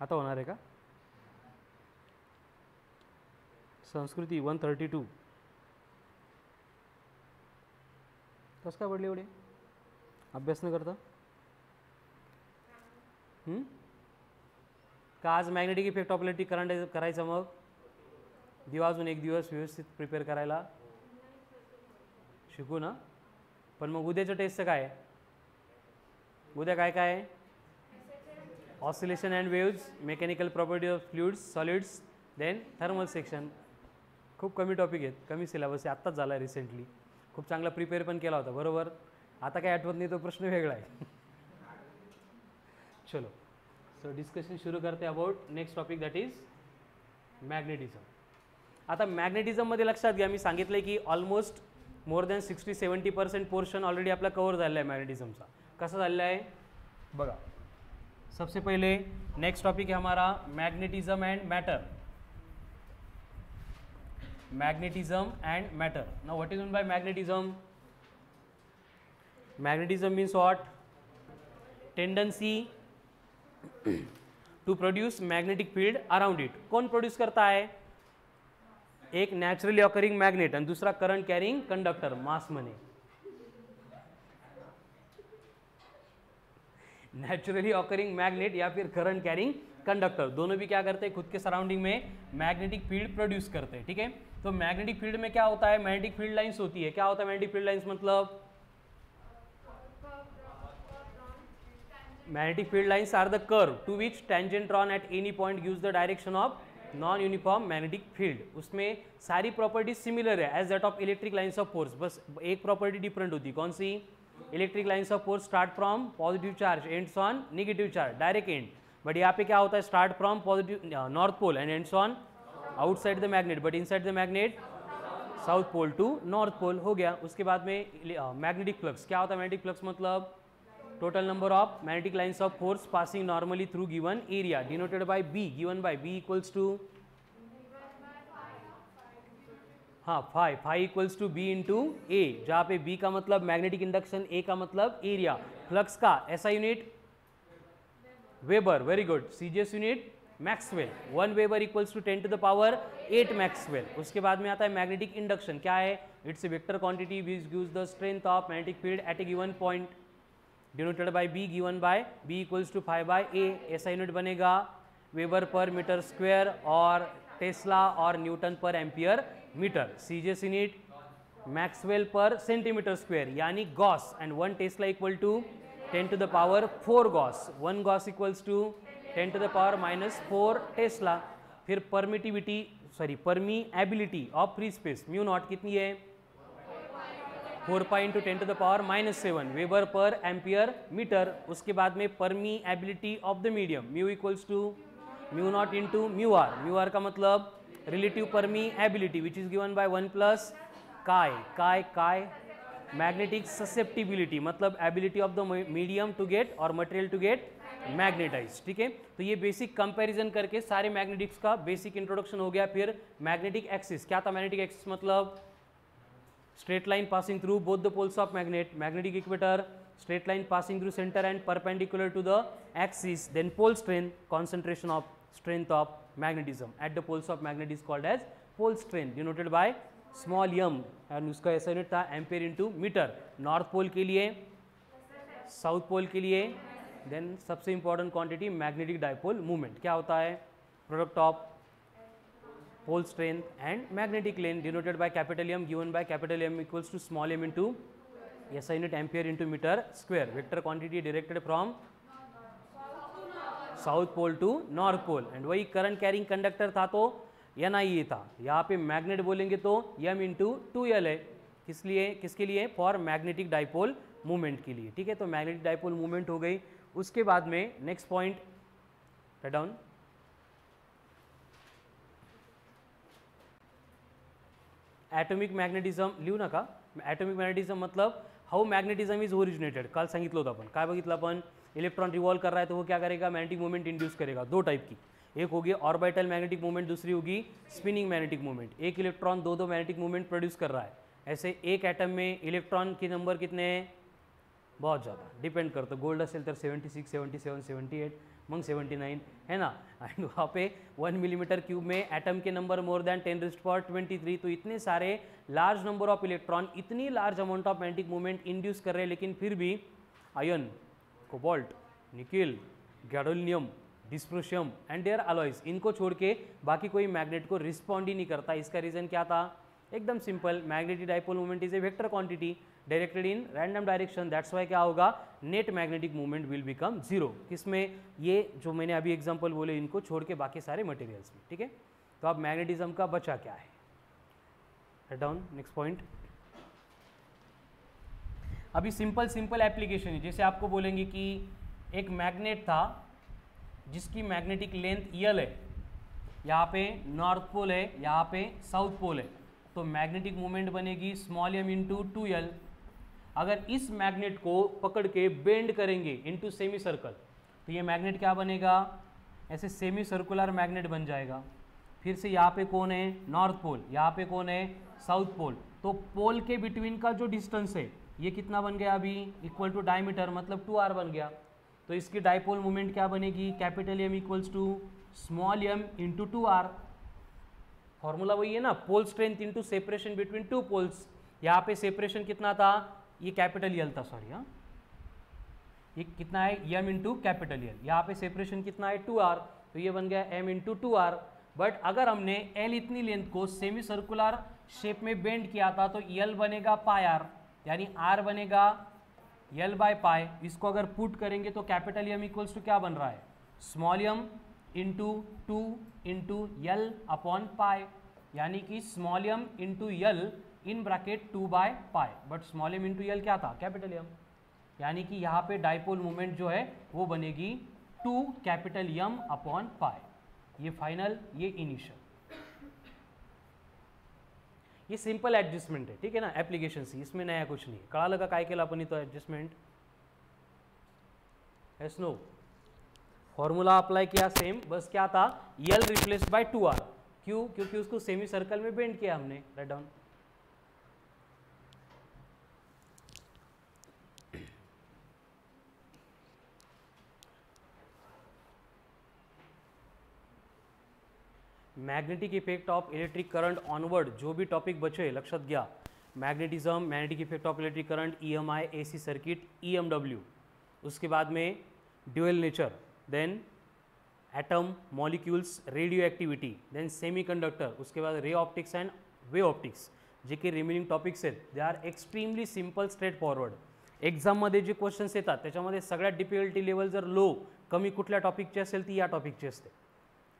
आता होणार आहे का? संस्कृती वन थर्टी टू कसं काय पडले एवढे? अभ्यास न करता? का आज magnetic effect of electric current करायचं मग? दिवा अजून एक दिवस व्यवस्थित प्रिपेअर करायला. शिकू ना. पण मग उद्याचं टेस्टचं काय? आहे उद्या काय काय? आहे oscillation and waves mechanical property of fluids solids then thermal section खूप कमी टॉपिक आहेत. कमी सिलेबस आहे. आत्ताच झाला आहे रिसेंटली खूप चांगला प्रिपेअर पण केला होता. बरोबर? आता काय आठवत नाही तो प्रश्न वेगळा आहे. चलो. सो डिस्कशन सुरू करते about next topic that is magnetism आता मॅग्नेटिझममध्ये लक्षात घ्या मी सांगितलं की almost more than sixty seventy percent portion already आपला कवर झालेला आहे मॅग्नेटिझमचा कसा झालेला आहे? बघा. सबसे पहले नेक्स्ट टॉपिक है हमारा magnetism and matter magnetism and matter ना what is mean by magnetism magnetism means what tendency to produce magnetic field around it कौन प्रोड्यूस करता है? एक नेचुरली ऑकरिंग मैग्नेट आणि दुसरा करंट कैरिंग कंडक्टर मास म्हणे नेचुरली ऑकरिंग मैग्नेट या फिर करंट कैरिंग कंडक्टर दोनों भी क्या करते हैं? खुद के सराउंडिंग में मैग्नेटिक फ़ील्ड प्रोड्यूस करते हैं, ठीक है? तो मैग्नेटिक फ़ील्ड में क्या होता है? मैग्नेटिक फ़ील्ड लाइंस होती है। क्या होता है मैग्नेटिक फ़ील्ड लाइंस मतलब magnetic field lines are the curve to which tangent drawn at any point gives the direction of non uniform magnetic field उसमें सारी प्रॉपर्टी सिमिलर है as that of electric lines of force बस एक property different होती कौन सी? Electric lines of force start from positive charge ends on negative charge direct and but यहाँ पे क्या होता है? Start from positive north pole and ends on outside the magnet but inside the magnet south pole to north pole हो गया। उसके बाद में मैग्नेटिक फ्लक्स क्या होता है? मैग्नेटिक फ्लक्स मतलब total number of magnetic lines of force passing normally through given area, denoted by B, given by B equals to? हाँ phi phi equals to B into A जहाँ पे B का मतलब magnetic induction A का मतलब area flux का, ऐसा unit weber very good CGS unit maxwell one weber equals to ten to the power eight maxwell उसके बाद में आता है मैग्नेटिक इंडक्शन क्या है? It's vector quantity which gives the strength of magnetic field at a given point denoted by B given by B equals to phi by A. ऐसा unit बनेगा weber per metre square और tesla और newton per ampere metre. CGS unit maxwell per centimetre square, यानी gauss. And one tesla equal to ten to the power four gauss. One gauss equals to ten to the power minus four tesla फिर permittivity sorry permeability of free space mu naught कितनी है? Four pi into ten to the power minus seven weber per ampere metre उसके बाद में permeability of the medium mu equals to mu naught into mu R mu R का मतलब relative permeability which is given by one plus काय काय काय magnetic susceptibility मतलब ability of the medium to get और मटेरियल टू गेट मैग्नेटाइज ठीक है? तो ये बेसिक कंपैरिजन करके सारे मैग्नेटिक्स का बेसिक इंट्रोडक्शन हो गया, फिर मैग्नेटिक एक्सिस क्या था मैग्नेटिक एक्सिस मतलब? Straight line passing through both the poles of magnet magnetic equator straight line passing through centre and perpendicular to the axis then pole strength concentration of strength of magnetism at the poles of magnet is called as pole strength denoted by small m and उसका ऐसा unit था ampere into metre north pole के लिए south pole के लिए then सबसे important quantity magnetic dipole movement क्या होता है? Product of pole strength and magnetic lane denoted by capital M given by capital M equals to small m into SI unit ampere into meter square vector quantity directed from south pole to north pole and वही current carrying conductor था तो N आई ए था यहाँ पे magnet बोलेंगे तो M into two L है किस लिए किसके लिए फॉर मैग्नेटिक डाइपोल मूवमेंट के लिए ठीक है तो मैग्नेटिक डाइपोल मूवमेंट हो गई उसके बाद में next point down atomic magnetism लिहू नका. ॲटॉमिक मॅग्नेटिझम मतलब हाउ मैग्नेटिज्म इज़ ओरिजिनेटेड कल सांगितलं होतं आपण. काय बघितलं आपण? इलेक्ट्रॉन रिवॉल्व कर रहा है तो वो क्या करेगा? मैग्नेटिक मूवमेंट इंड्यूस करेगा. दो टाइप की. एक होगी ऑर्बिटल मैग्नेटिक मूवमेंट दूसरी होगी स्पिनिंग मैग्नेटिक मूवमेंट एक इलेक्ट्रॉन दो दो मैग्नेटिक मूवमेंट प्रोड्यूस कर रहा है. ऐसे एक एटम में इलेक्ट्रॉन के नंबर कितने हैं? बहुत ज़्यादा. डिपेंड करतं गोल्ड असेल तर seventy six seventy seven seventy eight मंग सेवेंटी नाइन है ना? एंड वहाँ पे वन मिलीमीटर क्यूब में एटम के number more than ten raised twenty three तो इतने सारे लार्ज नंबर ऑफ़ इलेक्ट्रॉन इतनी large amount of magnetic movement induce कर रहे हैं, लेकिन फिर भी iron cobalt nickel gadolinium dysprosium and their alloys इनको छोड़ के बाकी कोई मैग्नेट को रिस्पॉन्ड ही नहीं करता। इसका रीज़न क्या था? एकदम simple magnetic dipole movement is a vector quantity directed in random direction that's why क्या होगा? Net magnetic movement will become zero किसमें? ये जो मैंने अभी एग्जांपल बोले, इनको छोड़ के बाकी सारे मटेरियल्स में, ठीक है? तो अब मैग्नेटिज्म का बचा क्या है? डाउन नेक्स्ट पॉइंट अभी सिंपल सिंपल एप्लीकेशन है। जैसे आपको बोलेंगे कि एक मैग्नेट था, जिसकी मैग्नेटिक लेंथ यल है। यहाँ पे नॉर्थ पोल है, यहाँ पे साउथ पोल है। तो मैग्नेटिक मूवमेंट बनेगी small m into two L अगर इस मैग्नेट को पकड़ के बेंड करेंगे इनटू सेमी सर्कल तो ये मैग्नेट क्या बनेगा? ऐसे सेमी सर्कुलर मैग्नेट बन जाएगा। फिर से यहाँ पे कौन है? नॉर्थ पोल यहाँ पे कौन है? साउथ पोल तो पोल के बिटवीन का जो डिस्टेंस है, ये कितना बन गया अभी? इक्वल टू डायमीटर मतलब टू आर बन गया। तो इसकी डाइपोल मूवमेंट क्या बनेगी? Capital M equals to small m into two R formula वही है ना? Pole strength into separation between two poles यहाँ पे सेपरेशन कितना था? ये कैपिटल यल था सॉरी हाँ। ये कितना है? यम इंटू कैपिटल यल यहाँ पे सेपरेशन कितना है? टू आर तो ये बन गया M into two R but अगर हमने एल इतनी लेंथ को सेमी सर्कुलर शेप में बेंड किया था तो यल बनेगा पाई आर यानी आर बनेगा यल बाय पाए इसको अगर पुट करेंगे तो कैपिटल यम इक्वल्स टू क्या बन रहा है? Small m into two into L upon pi यानी कि small m into L in bracket two by pi but small m into L क्या था? कैपिटल यम यानी कि यहाँ पे डाइपोल मूवमेंट जो है, वो बनेगी two capital M upon pi ये फाइनल ये इनिशियल ये सिंपल एडजस्टमेंट है, ठीक है ना? एप्लीकेशन सी इसमें नया कुछ नहीं कड़ा लगा काय केला आपण तो adjustment S no formula apply किया सेम बस क्या था? L replace by two R क्यों? क्योंकि उसको सेमी सर्कल में बेंड किया हमने write down magnetic effect of electric current onward, जो भी टॉपिक बचे, लक्षात घ्या। Magnetism, magnetic effect of electric current E M I A C circuit E M W उसके बाद में dual nature then atom molecules radioactivity then semiconductor उसके बाद ray optics and wave optics जे काही रिमेनिंग टॉपिक्स आहेत। They are extremely simple straightforward एक्झाममध्ये जे questions त्याच्यामध्ये सगळ्यात डिफिकल्टी लेवल जर लो कमी कुठल्या टॉपिकची असेल, ती या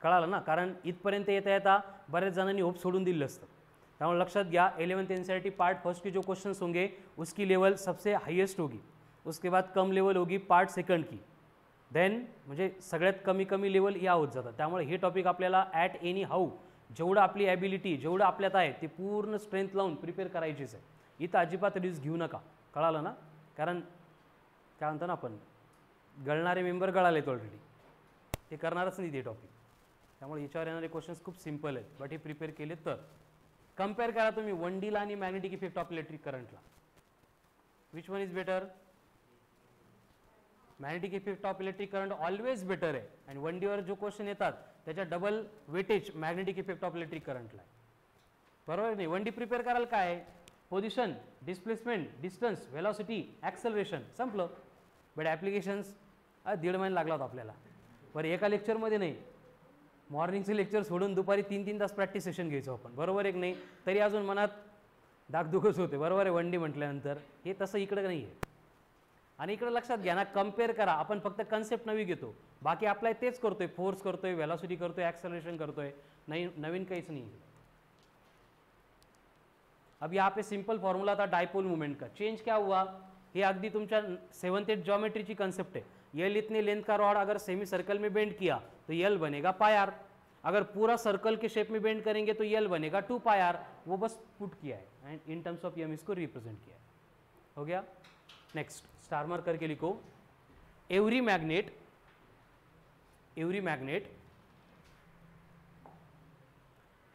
कळालं ना? कारण इथपर्यंत येता येता बऱ्याच जणांनी होप सोडून दिलं असतं. त्यामुळे लक्षात घ्या eleventh N C part first की जो क्वेश्चन होंगे उसकी लेवल सबसे हाईएस्ट होगी. उसके बाद कम लेवल होगी पार्ट सेकंड की. देन म्हणजे सगळ्यात कमी कमी लेवल या होत जातात. त्यामुळे हे टॉपिक आपल्याला ॲट एनी हाऊ जेवढं आपली ॲबिलिटी जेवढं आपल्यात आहे ते पूर्ण स्ट्रेंथ लावून प्रिपेअर करायचीच आहे. इथं अजिबात रिस्क घेऊ नका. कळालं ना? कारण काय म्हणतो ना आपण? गळणारे मेंबर गळालेत ऑलरेडी ते करणारच नाही ते टॉपिक त्यामुळे याच्यावर येणारे क्वेश्चन्स खूप सिंपल आहेत. बट हे प्रिपेअर केले तर. कंपेअर करा तुम्ही वन डीला आणि magnetic effect of electric करंटला which one is better magnetic effect of electric current always better आहे. आणि वन डीवर जो क्वेश्चन येतात त्याच्या double weightage magnetic effect of electric करंटला आहे. बरोबर नाही? वन डी प्रिपेअर कराल काय? Position displacement distance velocity acceleration संपलं. बट ॲप्लिकेशन्स दीड महिना लागला होता आपल्याला. बरं एका लेक्चरमध्ये नाही. मॉर्निंगचे लेक्चर सोडून दुपारी तीन तीन तास प्रॅक्टिस सेशन घ्यायचो आपण. बरोबर एक नाही? तरी अजून मनात दागदुखच होते. बरोबर आहे वनडी म्हटल्यानंतर. हे तसं इकडं नाही आहे. आणि इकडं लक्षात घ्या ना कंपेअर करा. आपण फक्त कन्सेप्ट नवी घेतो. बाकी अप्लाय तेच करतोय. फोर्स करतोय व्हॅलॉसिटी करतोय ॲक्सलरेशन करतोय. नाही नवीन काहीच नाही अब यहाँ पे सिंपल फॉर्मूला था डायपोल मूवमेंट का. चेंज क्या हुआ? हे अगदी तुमच्या सेवन्थ एट जॉमेट्रीची कन्सेप्ट आहे. यल इतने लेंथ का रॉड अगर सेमी सर्कल में बेंड किया तो यल बनेगा पाई आर अगर पूरा सर्कल के शेप में बेंड करेंगे तो यल बनेगा टू पाई आर वो बस पुट किया है and in terms of M इसको रिप्रेजेंट किया है। हो गया? नेक्स्ट स्टार मार्क करके लिखो। Every magnet every magnet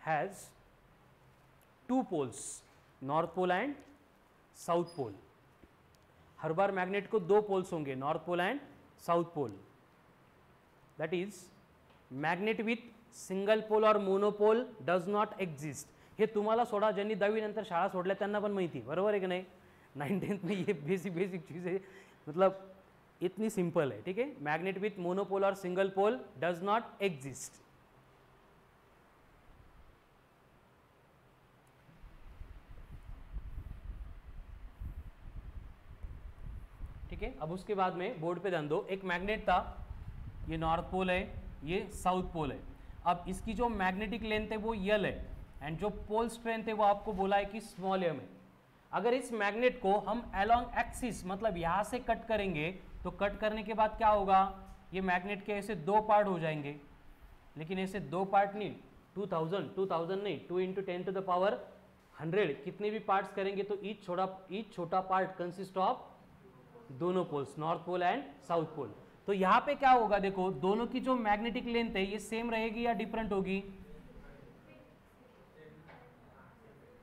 has two poles north pole and south pole हर बार मैग्नेट को दो पोल्स होंगे north pole and south pole. That is magnet with single pole और मोनोपोल डज नॉट एक्झिस्ट हे तुम्हाला सोडा, ज्यांनी दहावीनंतर शाळा सोडल्या त्यांना पण माहिती बरोबर आहे की नाही? नाइन टेन्थ में बेसिक बेसिक चीज़ है मतलब इतनी सिंपल है ठीक है मैग्नेट विथ मोनोपोल और single pole does not exist ठीक है अब उसके बाद में बोर्ड पे ध्यान दो, एक मैग्नेट था, ये नॉर्थ पोल है, ये साउथ पोल है। अब इसकी जो मैग्नेटिक लेंथ है वो यल है एंड जो पोल स्ट्रेंथ है वो आपको बोला है कि स्मॉल एम है। अगर इस मैग्नेट को हम अलोंग एक्सिस मतलब यहाँ से कट करेंगे तो कट करने के बाद क्या होगा? ये मैग्नेट के ऐसे दो पार्ट हो जाएँगे। लेकिन ऐसे दो पार्ट नहीं 2000 2000 नहीं two into ten to the power 100 कितने भी पार्ट्स करेंगे तो ईच छोटा ईच छोटा पार्ट कंसिस्ट ऑफ़ दोनों poles north pole and south pole तो यहाँ पे क्या होगा देखो, दोनों की जो मैग्नेटिक लेंथ है, ये सेम रहेगी या डिफरेंट होगी?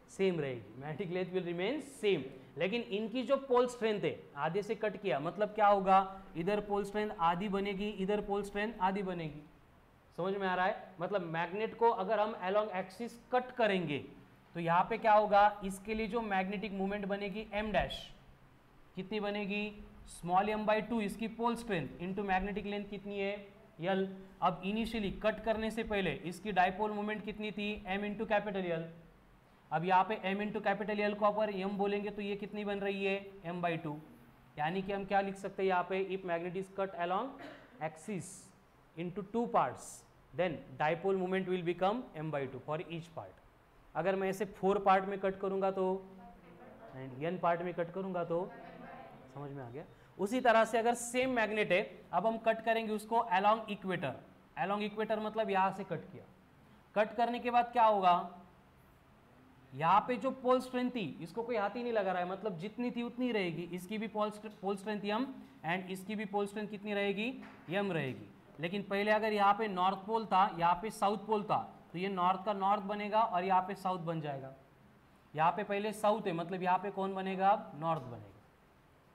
सेम रहेगी. Magnetic length will remain same लेकिन इनकी जो पोल स्ट्रेंथ है, आधे से कट किया मतलब क्या होगा? इधर पोल स्ट्रेंथ आधी बनेगी, इधर पोल स्ट्रेंथ आधी बनेगी. समझ में आ रहा है? मतलब मैग्नेट को अगर हम अलोंग एक्सिस कट करेंगे तो यहाँ पे क्या होगा? इसके लिए जो मैग्नेटिक मूवमेंट बनेगी एम डैश कितनी बनेगी? स्मॉल एम बाई टू इसकी pole strength into magnetic length कितनी है? यल अब इनिशियली कट करने से पहले इसकी डायपोल मोमेंट कितनी थी? एम इंटू कैपिटल यल अब यहाँ पे m इंटू कैपिटल यल को अपर m बोलेंगे तो ये कितनी बन रही है? एम बाई टू यानी कि हम क्या लिख सकते हैं यहाँ पे? If magnet is cut along axis into two parts then dipole moment will become M by two for each part अगर मैं इसे फोर पार्ट में कट करूँगा तो एंड एन पार्ट में कट करूँगा तो समझ में आ गया? उसी तरह से अगर सेम मैग्नेट है, अब हम कट करेंगे उसको अलॉन्ग इक्वेटर अलॉन्ग इक्वेटर मतलब यहाँ से कट किया। कट करने के बाद क्या होगा? यहाँ पे जो पोल स्ट्रेंथ थी, इसको कोई हाथ ही नहीं लगा रहा है। मतलब जितनी थी उतनी रहेगी। इसकी भी pole pole strength m and इसकी भी पोल स्ट्रेंथ कितनी रहेगी? यम रहेगी। लेकिन पहले अगर यहाँ पे नॉर्थ पोल था, यहाँ पे साउथ पोल था तो ये नॉर्थ का नॉर्थ बनेगा और यहाँ पे साउथ बन जाएगा। यहाँ पे पहले साउथ है मतलब यहाँ पे कौन बनेगा? अब नॉर्थ बनेगा।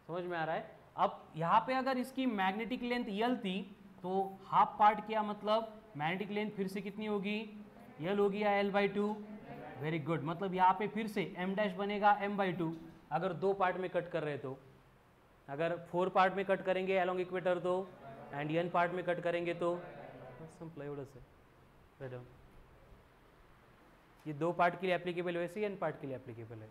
समझ में आ रहा है? अब यहाँ पे अगर इसकी मैग्नेटिक लेंथ यल थी तो हाफ़ पार्ट किया मतलब? मैग्नेटिक लेंथ फिर से कितनी होगी? यल होगी या L by two very good मतलब यहाँ पे फिर से एम डैश बनेगा एम बाई टू अगर दो पार्ट में कट कर रहे तो। अगर फोर पार्ट में कट करेंगे अलॉन्ग इक्वेटर तो एंड एन पार्ट में कट करेंगे तो। ये दो पार्ट के लिए एप्लीकेबल वैसे ही एन पार्ट के लिए एप्लीकेबल है।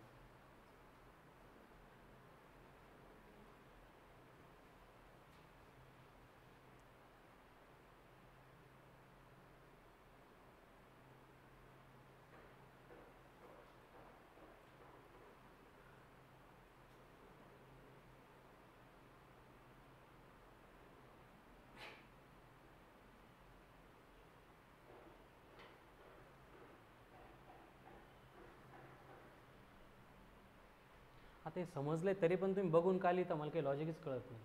आता हे समजले तरी पण तुम्ही बघून का लिहिता? मला काही लॉजिकच कळत नाही.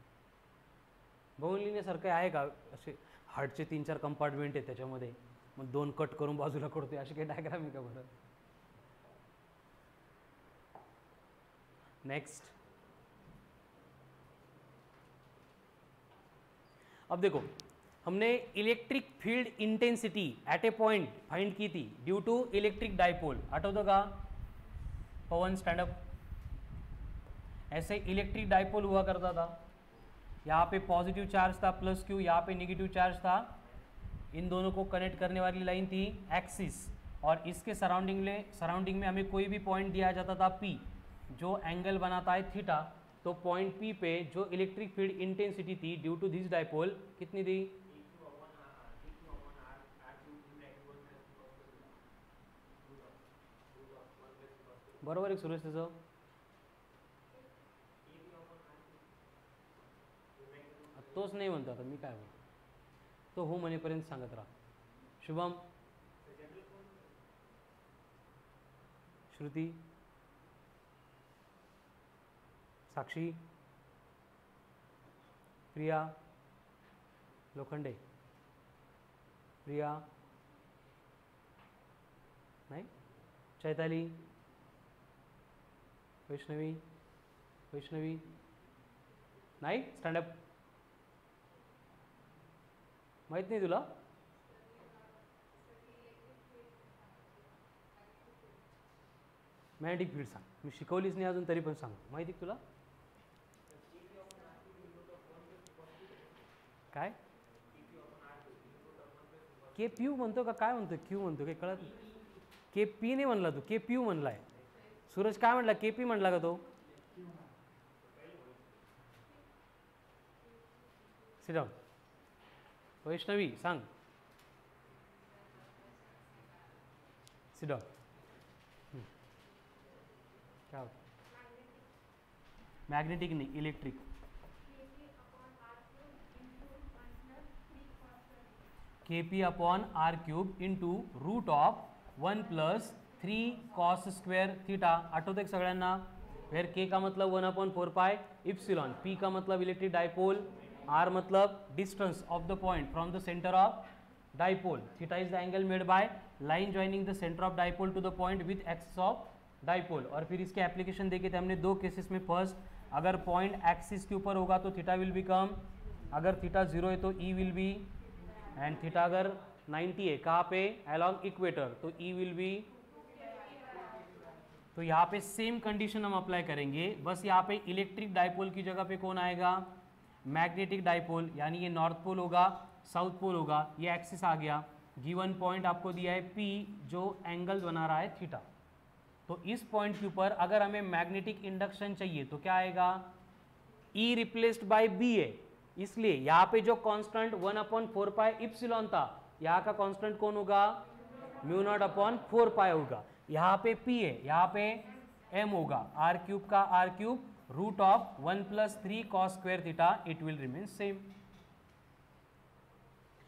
बघून लिहिण्यासारखं आहे का? असे हार्टचे तीन चार कंपार्टमेंट आहेत त्याच्यामध्ये. मग दोन कट करून बाजूला करतोय असे काही डायग्राम आहे का बरं? नेक्स्ट अब देखो हमने electric field intensity at a point find की थी ड्यू टू इलेक्ट्रिक डायपोल आठवतो का? पवन स्टैंड अप ऐसे इलेक्ट्रिक डाइपोल हुआ करता था। यहाँ पे पॉजिटिव चार्ज था प्लस क्यू यहाँ पे नेगेटिव चार्ज था। इन दोनों को कनेक्ट करने वाली लाइन थी एक्सिस और इसके सराउंडिंग में सराउंडिंग में हमें कोई भी पॉइंट दिया जाता था पी जो एंगल बनाता है थीटा तो पॉइंट पी पे जो इलेक्ट्रिक फ़ील्ड इंटेंसिटी थी ड्यू टू दिस डाइपोल कितनी थी? बरोबर आहे सुरेश त्याचं तोच नाही म्हणतो आता मी काय म्हणतो. तो हो म्हणेपर्यंत सांगत राहा. शुभम. श्रुती. साक्षी. प्रिया. लोखंडे. प्रिया. नाही. चैताली. वैष्णवी. वैष्णवी. नाही. स्टँडअप माहीत नाही तुला? मॅग्नेटिक फील्ड सांग. मी शिकवलीच नाही अजून तरी पण सांग. माहिती तुला? काय? के प्यू म्हणतो का? काय म्हणतो? क्यू म्हणतो काही कळत के पी नाही म्हणला तू के प्यू म्हणलाय. सूरज काय म्हणला? के पी म्हणला का तो? सिडाऊन वैष्णवी, सांग. सिडाऊन क्या होतं? मॅग्नेटिक नाही electric K P upon R cube into root of one plus three cos square theta आठवतं सगळ्यांना? वेर के का मतलब one upon four pi epsilon P का मतलब इलेक्ट्रिक डायपोल आर मतलब distance of the point from the centre of dipole theta is the angle made by line joining the centre of dipole to the point with axis of dipole और फिर इसके application देखे थे हमने दो cases में first अगर point axis के ऊपर होगा तो थीटा विल बिकम अगर थीटा ज़ीरो है तो E will be and theta अगर 90 है, कहाँ पे? अलॉन्ग इक्वेटर तो ई विल बी तो यहाँ पे सेम कंडीशन हम अप्लाई करेंगे। बस यहाँ पे इलेक्ट्रिक डाइपोल की जगह पे कौन आएगा? मैग्नेटिक डाइपोल, यानी ये नॉर्थ पोल होगा, साउथ पोल होगा, ये एक्सिस आ गया। गिवन पॉइंट आपको दिया है पी जो एंगल बना रहा है थीटा तो इस पॉइंट के ऊपर अगर हमें मैग्नेटिक इंडक्शन चाहिए तो क्या आएगा? ई रिप्लेस्ड बाय बी है इसलिए यहाँ पे जो constant one upon four pi epsilon था, यहाँ का कांस्टेंट कौन होगा? Mu naught upon four pi होगा। यहाँ पे पी है यहाँ पे एम होगा। आर क्यूब का R cube root of one plus three cos square theta it will remain same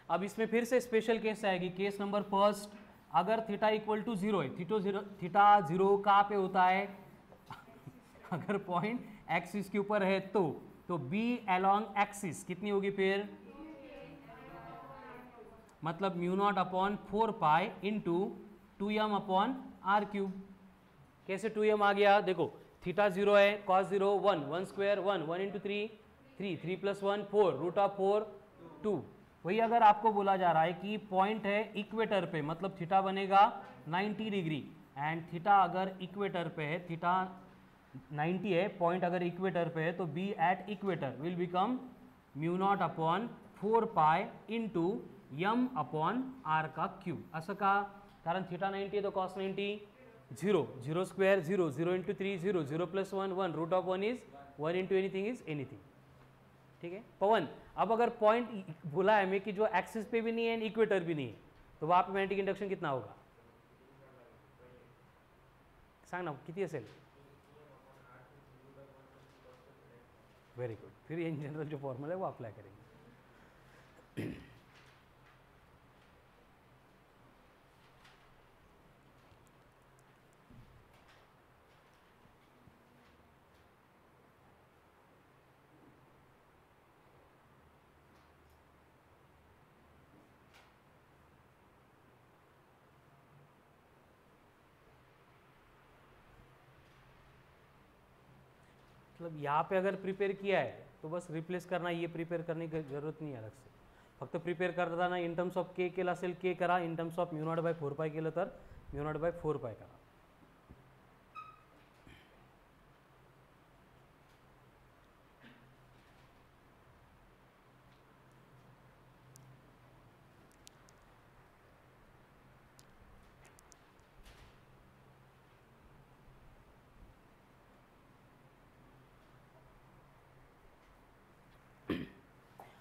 अब इसमें फिर से स्पेशल केस आएगी। केस नंबर फ़र्स्ट अगर थीटा इक्वल टू ज़ीरो है थीटो ज़ीरो थीटा ज़ीरो कहाँ पे होता है? अगर पॉइंट एक्सिस के ऊपर है तो तो बी अलोंग एक्सिस कितनी होगी फिर? मतलब mu naught upon four pi into two M upon R cube कैसे टू एम आ गया? देखो थीटा ज़ीरो है cos zero one one square one one into three three three plus one four root of four two वही अगर आपको बोला जा रहा है कि पॉइंट है इक्वेटर पे मतलब थीटा बनेगा 90 डिग्री एंड थीटा अगर इक्वेटर पे है, थीटा 90 है पॉइंट अगर इक्वेटर पे है तो B at equator will become mu naught upon four pi into M upon R का क्यूब असं का कारण थीटा 90 है तो cos 90 zero zero square zero zero into three zero zero plus one one root of one is one into anything is anything ठीक है? पवन अब अगर पॉइंट बोला है हमें कि जो एक्सिस पे भी नहीं है इक्वेटर भी नहीं है तो वहाँ पे मैग्नेटिक इंडक्शन कितना होगा? सांग ना किती असेल वेरी गुड फिर इन जनरल जो फॉर्मूला है, वो अप्लाई करेंगे। मतलब यहाँ पे अगर प्रिपेयर किया है तो बस रिप्लेस करना, ये प्रिपेयर करने की ज़रूरत नहीं है अलग से। फक्त करता करताना इन टर्म्स ऑफ़ के केला असेल के करा in terms of mu naught by four pi केलं तर म्युनॉट बाय फोर पाय करा।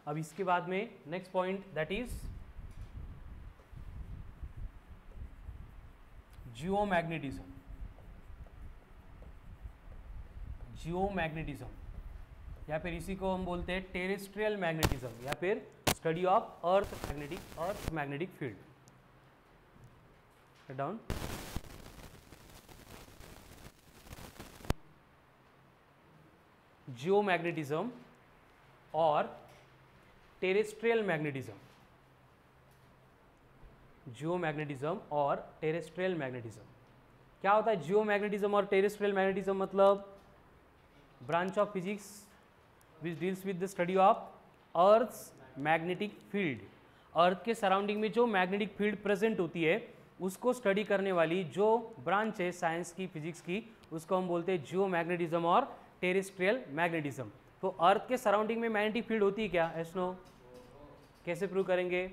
अब इसके बाद में next point that is geomagnetism geomagnetism या फिर इसी को हम बोलते हैं टेरेस्ट्रियल मैग्नेटिज्म या फिर study of earth magnetic earth magnetic field down geomagnetism और टेरेस्ट्रियल मैग्नेटिज्म। जियो मैग्नेटिज्म और टेरेस्ट्रियल मैग्नेटिज्म। क्या होता है जियो मैग्नेटिज्म और टेरेस्ट्रियल मैग्नेटिज्म मतलब? Branch of physics which deals with the study of earth magnetic field. Earth के surrounding में जो मैग्नेटिक फ़ील्ड प्रेजेंट होती है, उसको स्टडी करने वाली जो ब्रांच है साइंस की, फिजिक्स की, उसको हम बोलते हैं जियो मैग्नेटिज्म और टेरेस्ट्रियल मैग्नेटिज्म। तो अर्थ के सराउंडिंग में मैग्नेटिक फ़ील्ड होती है क्या? एस्नो कैसे प्रूव करेंगे?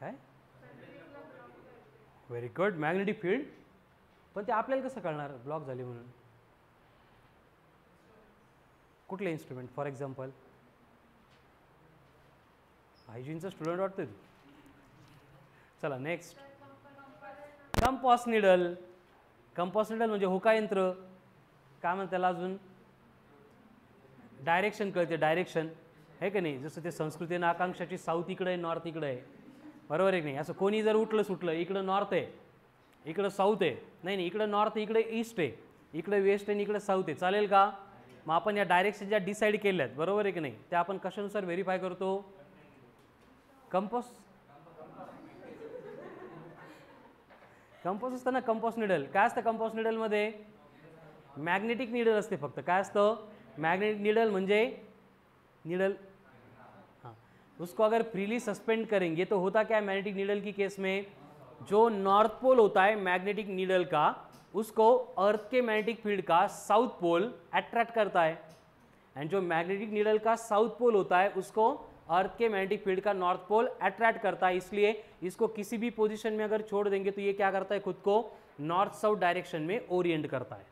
काय? व्हेरी गुड मॅग्नेटिक फील्ड पण ते आपल्याला कसं कळणार? ब्लॉक झाली म्हणून. कुठले इन्स्ट्रुमेंट फॉर एक्झाम्पल हायजीनचं स्टुडंट वाटतं तू चला नेक्स्ट कंपॉस निडल कंपॉस म्हणजे होका यंत्र. काय म्हणतात त्याला अजून? डायरेक्शन कळते डायरेक्शन आहे का नाही? जसं ते संस्कृती आणि आकांक्षाची साऊथ इकडं आहे नॉर्थ इकडं आहे. बरोबर आहे की नाही? असं कोणी जर उठलं सुटलं इकडं नॉर्थ आहे इकडं साऊथ आहे. नाही नाही इकडं नॉर्थ इकडे ईस्ट आहे. इकडे वेस्ट आहे आणि इकडे साऊथ आहे. चालेल का? मग आपण या डायरेक्शन ज्या डिसाईड केल्या आहेत बरोबर आहे की नाही? त्या आपण कशानुसार व्हेरीफाय करतो? कंपॉस कंपॉस असतं ना कंपॉस निडल काय असतं कंपॉस निडलमध्ये मॅग्नेटिक निडल असते फक्त. काय असतं? मॅग्नेटिक निडल म्हणजे निडल हाँ. उसको अगर फ्रीली सस्पेंड करेंगे तो होता क्या है मैग्नेटिक नीडल की केस में? जो नॉर्थ पोल होता है मैग्नेटिक नीडल का, उसको अर्थ के मैग्नेटिक फ़ील्ड का साउथ पोल अट्रैक्ट करता है. एंड जो मैग्नेटिक नीडल का साउथ पोल होता है, उसको अर्थ के मैग्नेटिक फ़ील्ड का नॉर्थ पोल अट्रैक्ट करता है, इसलिए इसको किसी भी पोजिशन में अगर छोड़ देंगे तो ये क्या करता है, खुद को नॉर्थ साउथ डायरेक्शन में ओरिएंट करता है।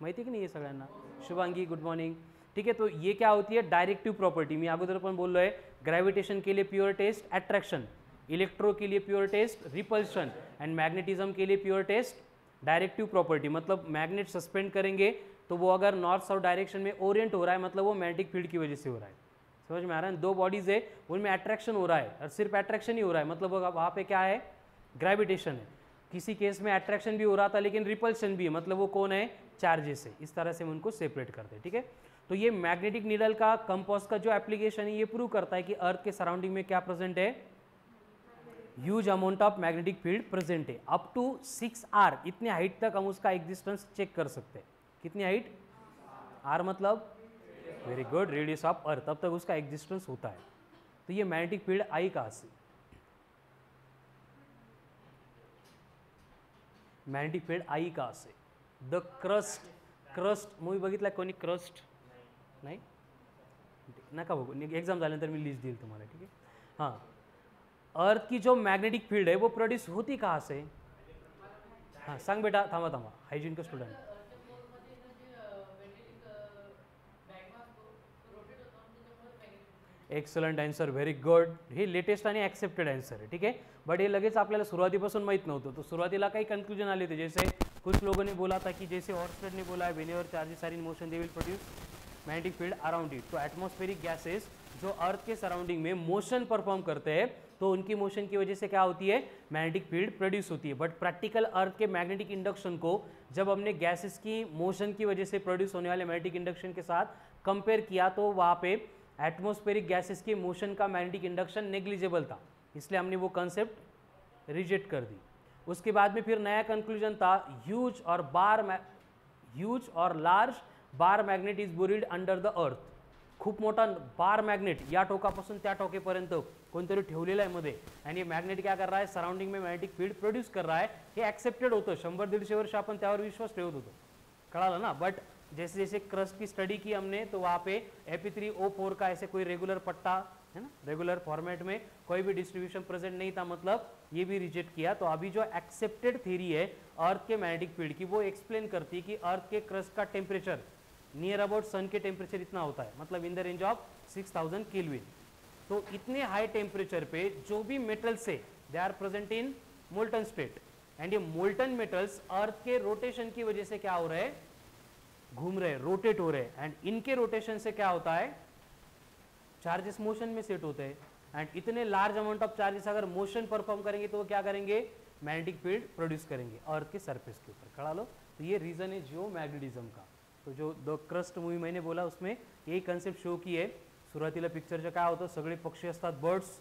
माहिती की नाही आहे सगळ्यांना? Shubhangi, good morning. ठीक है तो ये क्या होती है, डायरेक्टिव प्रॉपर्टी। मी अगोदर पण बोललो है ग्रेविटेशन के लिए प्योर टेस्ट अट्रैक्शन इलेक्ट्रो के लिए pure test repulsion and magnetism के लिए प्योर टेस्ट डायरेक्टिव प्रॉपर्टी मतलब मैग्नेट सस्पेंड करेंगे तो वो अगर नॉर्थ साउथ डायरेक्शन में ओरिएंट हो रहा है मतलब वो मैग्नेटिक फ़ील्ड की वजह से हो रहा है। समझ में आ रहा है? दो बॉडीज है, उनमें अट्रैक्शन हो रहा है और सिर्फ़ अट्रैक्शन ही हो रहा है। मतलब वहाँ पे क्या है? ग्रेविटेशन है। किसी केस में अट्रैक्शन भी हो रहा था, लेकिन रिपल्शन भी है। मतलब वो कौन है? चार्जेस है। इस तरह से हम उनको सेपरेट करते हैं, ठीक है? तो ये मैग्नेटिक नीडल का कंपोस्ट का जो एप्लीकेशन है, ये प्रूव करता है कि अर्थ के सराउंडिंग में क्या प्रेजेंट है? Huge amount of magnetic field present है। अप टू सिक्स आर इतने हाइट तक हम उसका एग्जिस्टेंस चेक कर सकते हैं। कितनी हाइट आर मतलब? Very good, radius of earth. तब तक उसका एग्जिस्टेंस होता है। तो ये मैग्नेटिक फ़ील्ड आई कहाँ से? मैग्नेटिक फ़ील्ड आई कहाँ से? द क्रस्ट क्रस्ट मूवी बघितला कोणी? क्रस्ट नाही? नका बघू एक्झाम झाल्यानंतर मी लिस्ट देईल तुम्हाला, ठीक आहे? हाँ. अर्थ की जो मैग्नेटिक फ़ील्ड है वो प्रोड्यूस होती कहाँ से? हाँ सांग बेटा, थांबा थांबा. हाइजीन का student excellent answer very good हे लेटेस्ट आणि ॲक्सेप्टेड आन्सर आहे, ठीक आहे? बट हे लगेच आपल्याला सुरुवातीपासून माहीत नव्हतं. तो सुरुवातीला काही कन्क्लूजन आले थे जैसे कुछ लोगों ने बोला था कि जैसे हॉर्सफेड ने बोला है whenever charges are in motion they will produce magnetic field around it तो एटमोस्फेरिक गैसेस जो अर्थ के सराउंडिंग में मोशन परफॉर्म करते हैं तो उनकी मोशन की वजह से क्या होती है? मैग्नेटिक फ़ील्ड प्रोड्यूस होती है. बट प्रैक्टिकल अर्थ के मैग्नेटिक इंडक्शन को जब हमने गैसेस की मोशन की वजह से प्रोड्यूस होने वाले मैग्नेटिक इंडक्शन के साथ कंपेयर किया तो वहाँ पे एटमोस्फेरिक गैसेस के मोशन का मैग्नेटिक इंडक्शन नेग्लिजिबल था। इसलिए हमने वो कंसेप्ट रिजेक्ट कर दी। उसके बाद में फिर नया कंक्लूजन था ह्यूज और बार ह्यूज और large bar magnet is buried under the earth खूप मोठा बार मॅग्नेट या टोकापासून त्या टोकेपर्यंत कोणतरी ठेवलेलं आहे मध्ये. आणि मॅग्नेट क्या कर रहा है? सराउंडिंग में मॅग्नेटिक फील्ड प्रोड्यूस कर रहा है. हे ॲक्सेप्टेड होतं. शंभर दीडशे वर्ष आपण त्यावर विश्वास ठेवत होतो. कळालं ना? बट जैसे जैसे क्रस्ट की स्टडी की हमने तो वहाँ पे एपी का ऐसे कोई रेगुलर पट्टा, है ना रेगुलर फॉर्मेट में कोई भी डिस्ट्रीब्यूशन प्रेजेंट नहीं था मतलब ये भी रिजेक्ट किया। तो अभी जो एक्सेप्टेड थ्योरी है अर्थ के मैग्नेटिक फ़ील्ड की, वो एक्सप्लेन करती है कि अर्थ के क्रस्ट का टेम्परेचर नियर अबाउट सन के टेम्परेचर इतना होता है मतलब in the range of six thousand kelvin तो इतने हाई टेम्परेचर पे जो भी मेटल्स है they are present in molten state and ये मोल्टन मेटल्स अर्थ के रोटेशन की वजह से क्या हो रहा है? घूम रहे रोटेट हो रहे. एंड इनके रोटेशन से क्या होता है? चार्जेस मोशन में सेट होते हैं. एंड इतने लार्ज अमाउंट ऑफ़ चार्जेस अगर मोशन परफॉर्म करेंगे तो वो क्या करेंगे? मैग्नेटिक फ़ील्ड प्रोड्यूस करेंगे अर्थ के सरफेस के ऊपर. खड़ा लो. तो ये रीजन है जियो मैग्नेटिज्म का. तो जो द क्रस्ट मूवी मैंने बोला, उसमें यही कन्सेप्ट शो की आहे सुरुवातीला पिक्चरचं काय होतं सगळे पक्षी बर्ड्स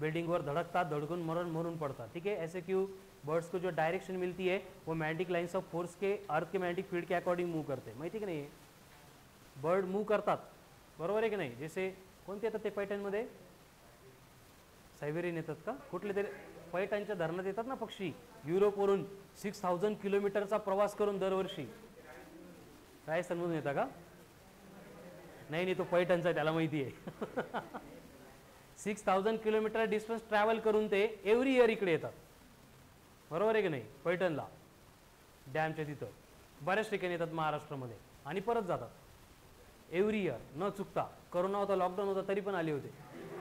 बिल्डिंगवर धडकतात, धडकून, मरण, मरून पडतात ठीक है? ऐसे क्यों? बर्ड्स को जो डायरेक्शन मिलती है वो मैग्नेटिक लाइन्स ऑफ फोर्स के अर्थ के मैग्नेटिक फील्ड के अकॉर्डिंग मूव करते हैं। माहिती की नाही? बर्ड मूव करतात। बरोबर आहे की नाही? जसे कोणते येतात ते पैठणमध्ये सायबेरियन येतात का? कुठले तरी पैठणच्या धरणात येतात ना पक्षी. युरोपवरून सिक्स थाउजंड किलोमीटरचा प्रवास करून दरवर्षी. राजस्थानमधून येता का? नाही नाही तो पैठणचा त्याला माहिती आहे. Six thousand kilometre distance travel करून ते एव्हरी इयर इकडे येतात. बरोबर आहे की नाही? पैठणला. डॅमच्या तिथं. बऱ्याच ठिकाणी येतात महाराष्ट्रामध्ये. आणि परत जातात. एव्हरी इयर न चुकता. कोरोना होता लॉकडाउन होता तरी पण आले होते.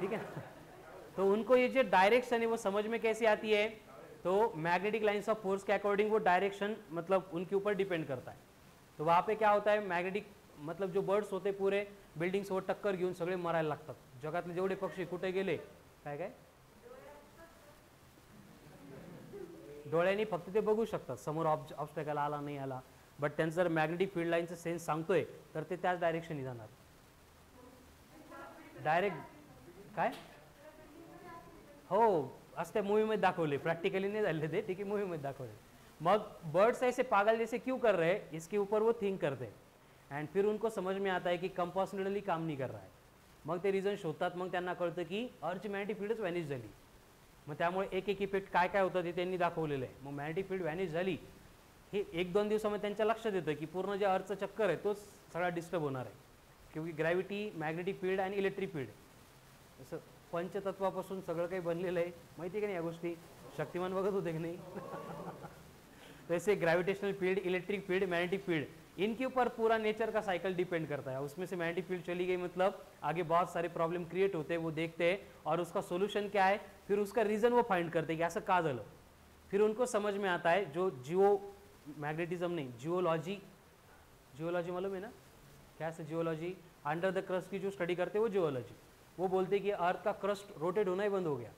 ठीक है तो उनको ये जो डायरेक्शन है वो समझ में कैसे आती है तो मैग्नेटिक लाइन्स ऑफ फोर्स के अकॉर्डिंग वो डायरेक्शन मतलब उनके ऊपर डिपेंड करता है. तो वहाँ पे क्या होता है? मैग्नेटिक मतलब जो बर्ड्स होते पूरे बिल्डिंग्सवर टक्कर घेऊन सगळे मरायला लागतात. जगातले जेवढे पक्षी कुठे गेले काय काय? डोळ्यांनी फक्त ते बघू शकतात. समोर ऑब्ज ऑब्स्टॅकल आला, नाही आला. बट त्यांचं जर मॅग्नेटिक फ़ील्ड लाईनचं सेन्स सांगतोय, तर ते त्याच डायरेक्शननी जाणार. डायरेक्ट काय? हो असते मूवीमध्ये दाखवले प्रॅक्टिकली नाही झाले ते, ठीक आहे मूवीमध्ये दाखवले मग बर्ड्स ऐसे पागल जैसे क्यों कर रहे हैं इसके ऊपर वो थिंक करते. हैं एंड फिर उनको समझ में आता है कि कंपास काम नहीं कर रहा है. मग ते रिझन शोधतात, मग त्यांना कळतं की अर्थची मॅग्नेटिक फील्डच मग त्यामुळे एक एक इफेक्ट काय काय होतं ते त्यांनी दाखवलेलं आहे. मग मॅग्नेटिक फील्ड व्हॅनिश झाली हे एक दोन दिवसामध्ये त्यांच्या लक्षात येतं की पूर्ण जे अर्थचं चक्कर आहे तोच सगळा डिस्टर्ब होणार आहे. क्योंकि ग्रॅव्हिटी मॅग्नेटिक फील्ड आणि इलेक्ट्रिक फील्ड असं पंचतत्वापासून सगळं काही बनलेलं आहे. माहिती आहे का नाही या गोष्टी? शक्तिमान बघत होते की नाही? तसे gravitational field electric field magnetic field इनके ऊपर पूरा नेचर का साइकिल डिपेंड करता है। उसमें से मैग्नेटिक फ़ील्ड चली गई मतलब आगे बहुत सारे प्रॉब्लम क्रिएट होते हैं, वो देखते हैं और उसका सोल्यूशन क्या है, फिर उसका रीज़न वो फाइंड करते हैं कि ऐसा का झालं फिर उनको समझ में आता है, जो जियो मैग्नेटिज्म नहीं, जियोलॉजी जियोलॉजी मालूम है ना? क्या से जियोलॉजी? अंडर द क्रस्ट की जो स्टडी करते हैं, वो जियोलॉजी। वो बोलते हैं कि अर्थ का क्रस्ट रोटेट होना ही बंद हो गया।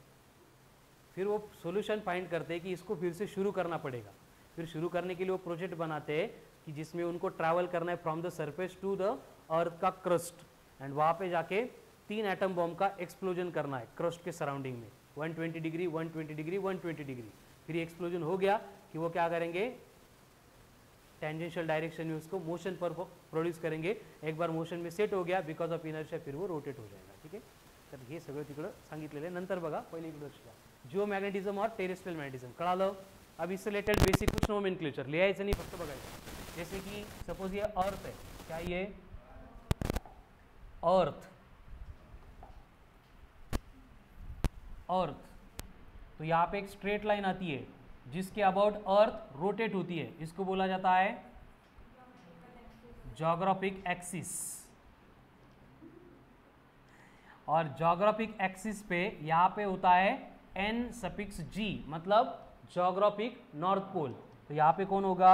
फिर वो सोल्यूशन फाइंड करते हैं कि इसको फिर से शुरू करना पड़ेगा। फिर शुरू करने के लिए वो प्रोजेक्ट बनाते हैं कि जिसमें उनको ट्रैवल करना है from the surface to the earth का क्रस्ट एंड वहाँ पे जाके तीन एटम बॉम्ब का एक्सप्लोजन करना है क्रस्ट के सराउंडिंग में. 120 डिग्री 120 डिग्री 120 डिग्री फिर एक्सप्लोजन हो गया कि वो क्या करेंगे? टेंजेंशियल डायरेक्शन में उसको मोशन पर प्रोड्यूस करेंगे. एक बार मोशन में सेट हो गया बिकॉज़ ऑफ़ इनर्शिया फिर वो रोटेट हो जाएगा, ठीक आहे तर हे सगळं तिकडं सांगितलेलं आहे नंतर बघा पहिले इकडं लक्ष जिओ मॅग्नेटिझम और टेरेस्ट्रियल मॅग्नेटिझम कळालं? अब इससे रिलेटेड बेसिक कुछ नोमेनक्लेचर लिहायचं नाही, फक्त बघायचं. जैसे कि सपोज़ ये अर्थ है, क्या ये अर्थ अर्थ तो यहाँ पे एक स्ट्रेट लाइन आती है, जिसके अबाउट अर्थ रोटेट होती है। इसको बोला जाता है जोग्राफिक एक्सिस और जोग्राफिक एक्सिस पे यहाँ पे होता है एन सपिक्स जी मतलब जोग्राफिक नॉर्थ पोल तो यहाँ पे कौन होगा?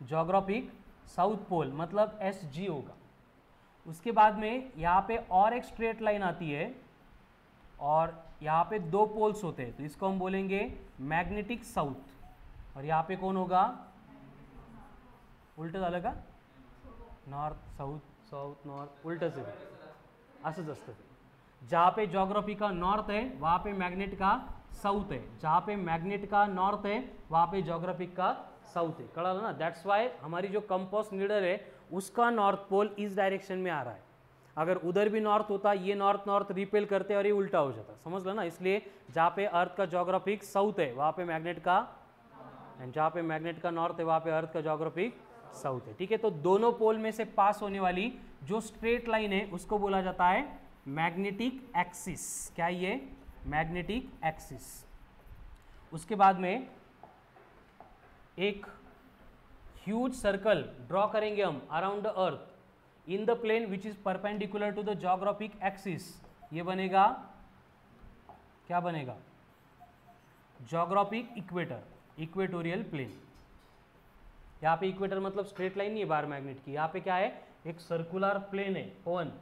जोग्राफिक साउथ पोल मतलब एस जी होगा। उसके बाद में यहाँ पे और एक स्ट्रेट लाइन आती है और यहाँ पे दो पोल्स होते हैं। तो इसको हम बोलेंगे मैग्नेटिक साउथ और यहाँ पे कौन होगा? उलट झालं का नॉर्थ साउथ साउथ नॉर्थ उलटच आहे असंच असतं जहाँ पे जोग्राफी का नॉर्थ है वहाँ पे मैग्नेट का साउथ है। जहाँ पे मैग्नेट का नॉर्थ है वहाँ पे जोग्राफिक का साउथ है। कड़ा ना? दैट्स वाई हमारी जो कंपोस्ट नीडल है, उसका नॉर्थ पोल इस डायरेक्शन में आ रहा है। अगर उधर भी नॉर्थ होता, ये नॉर्थ नॉर्थ रिपेल करते और ये उल्टा हो जाता। समझ लो ना? इसलिए जहाँ पे अर्थ का जोग्राफिक साउथ है, वहाँ पे मैग्नेट का एंड जहाँ पे मैग्नेट का नॉर्थ है, वहाँ पे अर्थ का जोग्राफिक साउथ है। ठीक है? तो दोनों पोल में से पास होने वाली जो स्ट्रेट लाइन है, उसको बोला जाता है मैग्नेटिक एक्सिस क्या ये? मैग्नेटिक एक्सिस उसके बाद में एक ह्यूज सर्कल ड्रॉ करेंगे हम around the earth in the plane which is perpendicular to the geographic axis ये बनेगा, क्या बनेगा? जोग्राफिक इक्वेटर इक्वेटोरियल प्लेन यहाँ पे इक्वेटर मतलब स्ट्रेट लाइन नहीं है बार मैग्नेट की। यहाँ पे क्या है? एक सर्कुलर प्लेन है on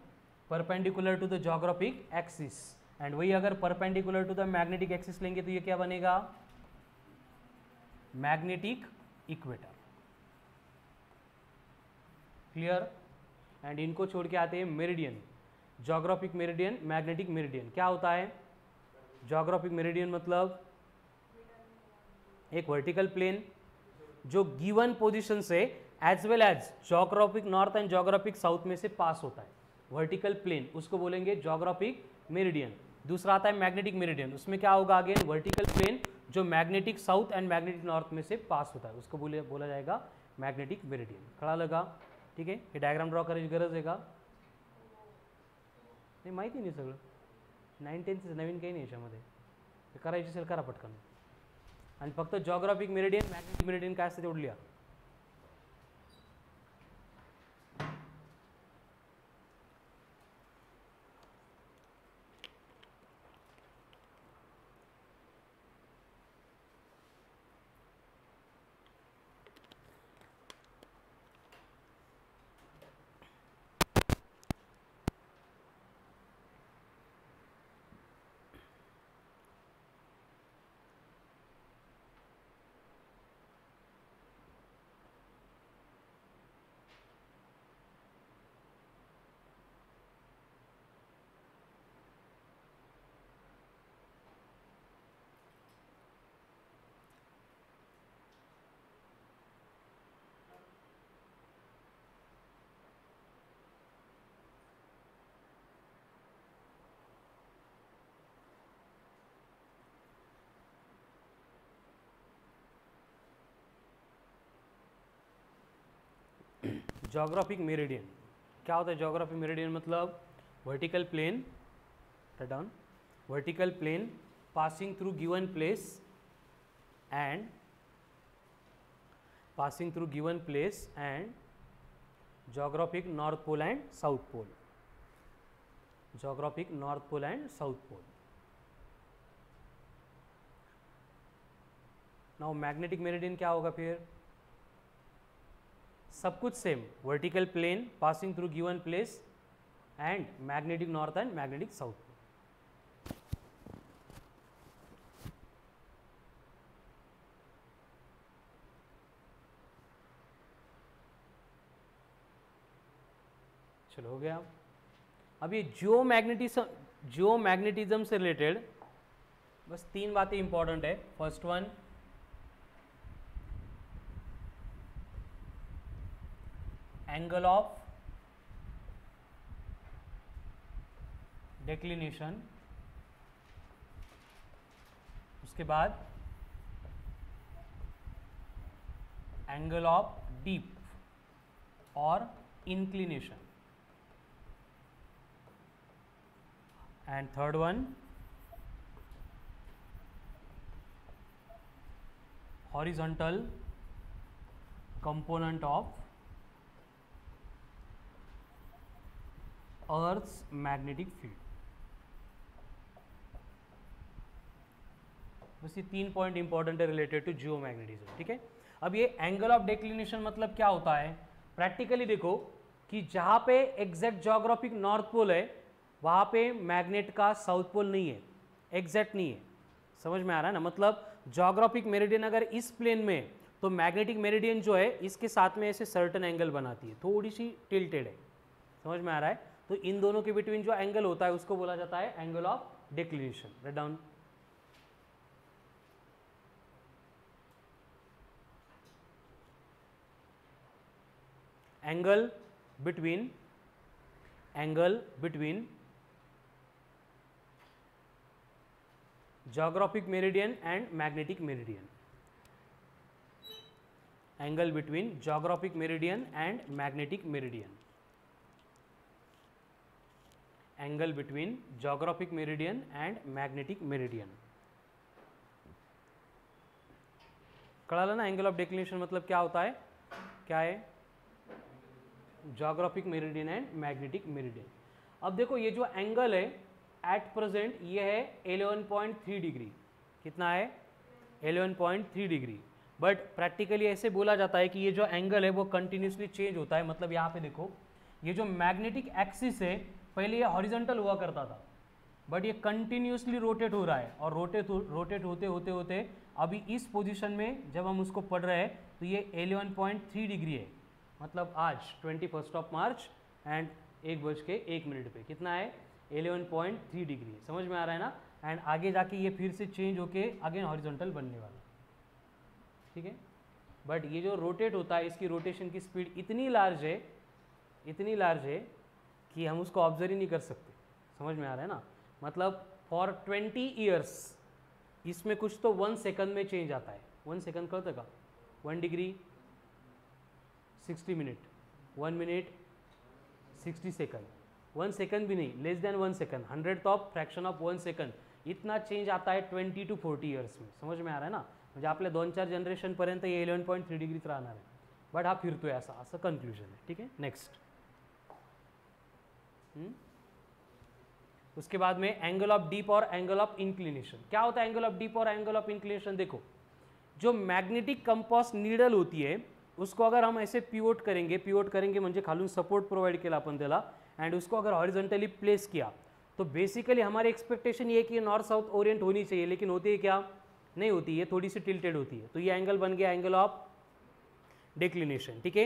perpendicular to the geographic axis and वही अगर perpendicular to the magnetic axis लेंगे तो ये क्या बनेगा? Magnetic equator. क्लियर एंड इनको छोड़ के आते हैं meridian geographic meridian magnetic meridian क्या होता है? जोग्राफिक मेरिडियन मतलब एक वर्टिकल प्लेन जो गिवन पोजीशन से as well as geographic north and geographic south में से पास होता है। वर्टिकल प्लेन उसको बोलेंगे जोग्राफिक मेरिडियन दूसरा आता है मैग्नेटिक मेरिडियन उसमें क्या होगा अगेन वर्टिकल प्लेन जो magnetic south and magnetic north में से पास होता है उसको बोले बोला जाएगा मैग्नेटिक मेरिडियन खड़ा लगा ठीक आहे हे डायग्राम ड्रॉ करायची गरज आहे का? नाही माहिती नाही सगळं। नाईन टेनचं नवीन काही नाही याच्यामध्ये। करायची असेल करा पटकन. आणि फक्त जॉग्राफिक मेरिडियन मॅग्नेटिक मेरिडियन काय असतं तेवढं लिहा. जोग्राफिक मेरेडियन क्या होता है जोग्राफिक मेरेडियन मतलब vertical plane done vertical plane passing through given place and passing through given place and geographic north pole and south pole geographic north pole and south pole now magnetic meridian क्या होगा फिर? सब कुछ same vertical plane passing through given place and magnetic north and magnetic south चलो हो गया। अब ये जियो मैग्नेटिज्म जियो मैग्नेटिज्म से रिलेटेड बस तीन बातें इंपॉर्टेंट है। First one angle of declination उसके बाद एंगल ऑफ़ डीप और inclination and third one horizontal component of earth's magnetic field. बस ये तीन पॉइंट इंपॉर्टेंट है रिलेटेड टू जियो मैग्नेटिज्म ठीक है? अब ये एंगल ऑफ़ डेक्लिनेशन मतलब क्या होता है? प्रैक्टिकली देखो कि जहाँ पे एग्जैक्ट जोग्राफिक नॉर्थ पोल है, वहाँ पे मैग्नेट का साउथ पोल नहीं है। एग्जैक्ट नहीं है। समझ में आ रहा है ना? मतलब जोग्राफिक मेरिडियन अगर इस प्लेन में तो मैग्नेटिक मेरिडियन जो है, इसके साथ में ऐसे सर्टन एंगल बनाती है। थोड़ी सी टिल्टेड है। समझ में आ रहा है? तो इन दोनों के बिटवीन जो एंगल होता है, उसको बोला जाता है angle of declination red down angle between angle between geographic meridian and magnetic meridian angle between geographic meridian and magnetic meridian angle between geographic meridian and magnetic meridian. कड़ा ना एंगल ऑफ़ डिक्लिनेशन मतलब क्या होता है? क्या है? Geographic meridian and magnetic meridian अब देखो, ये जो एंगल है एट प्रेजेंट ये है 11.3 डिग्री कितना है? 11.3 डिग्री बट प्रैक्टिकली ऐसे बोला जाता है कि ये जो एंगल है, वो कंटिन्यूसली चेंज होता है। मतलब यहाँ पे देखो, ये जो मैग्नेटिक एक्सिस है पहले ये हॉरिजेंटल हुआ करता था बट ये कंटिन्यूसली रोटेट हो रहा है और रोटेट रोटेट होते होते होते अभी इस पोजीशन में जब हम उसको पढ़ रहे हैं तो ये 11.3 डिग्री है। मतलब आज twenty first of March and एक बज के एक मिनट पे। कितना है? 11.3 डिग्री है। समझ में आ रहा है ना? एंड आगे जाके ये फिर से चेंज होके अगेन हॉरिजॉन्टल बनने वाला ठीक है? बट ये जो रोटेट होता है, इसकी रोटेशन की स्पीड इतनी लार्ज है, इतनी लार्ज है कि हम उसको ऑब्ज़र्व ही नहीं कर सकते। समझ में आ रहा है ना? मतलब फॉर 20 ईयर्स इसमें कुछ तो वन सेकंड में चेंज आता है। वन सेकंड कब? तक one degree 60 minute one minute 60 second one second भी नहीं less than one second hundred of fraction of one second इतना चेंज आता है ट्वेंटी टू फोर्टी इयर्स में। समझ में आ रहा है ना? म्हणजे आपल्या दोन चार जनरेशनपर्यंत ये इलेवन पॉईंट थ्री डिग्रीत राहणार आहे बट हा फिरतोय असा असं कन्क्लुजन आहे ठीक है? नेक्स्ट उसके बाद में एंगल ऑफ़ डीप और एंगल ऑफ़ इंक्लिनेशन क्या होता है एंगल ऑफ़ डीप और एंगल ऑफ़ इंक्लिनेशन देखो, जो मैग्नेटिक कंपास नीडल होती है, उसको अगर हम ऐसे पिवोट करेंगे पिवोट करेंगे म्हणजे खालून सपोर्ट प्रोवाइड केला आपण त्याला एंड उसको अगर हॉरिजेंटली प्लेस किया तो बेसिकली हमारी एक्सपेक्टेशन ये कि नॉर्थ साउथ ओरिएंट होनी चाहिए, लेकिन होती है क्या? नहीं होती है थोड़ी सी टिल्टेड होती है। तो ये एंगल बन गया एंगल ऑफ़ डिक्लिनेशन ठीक है?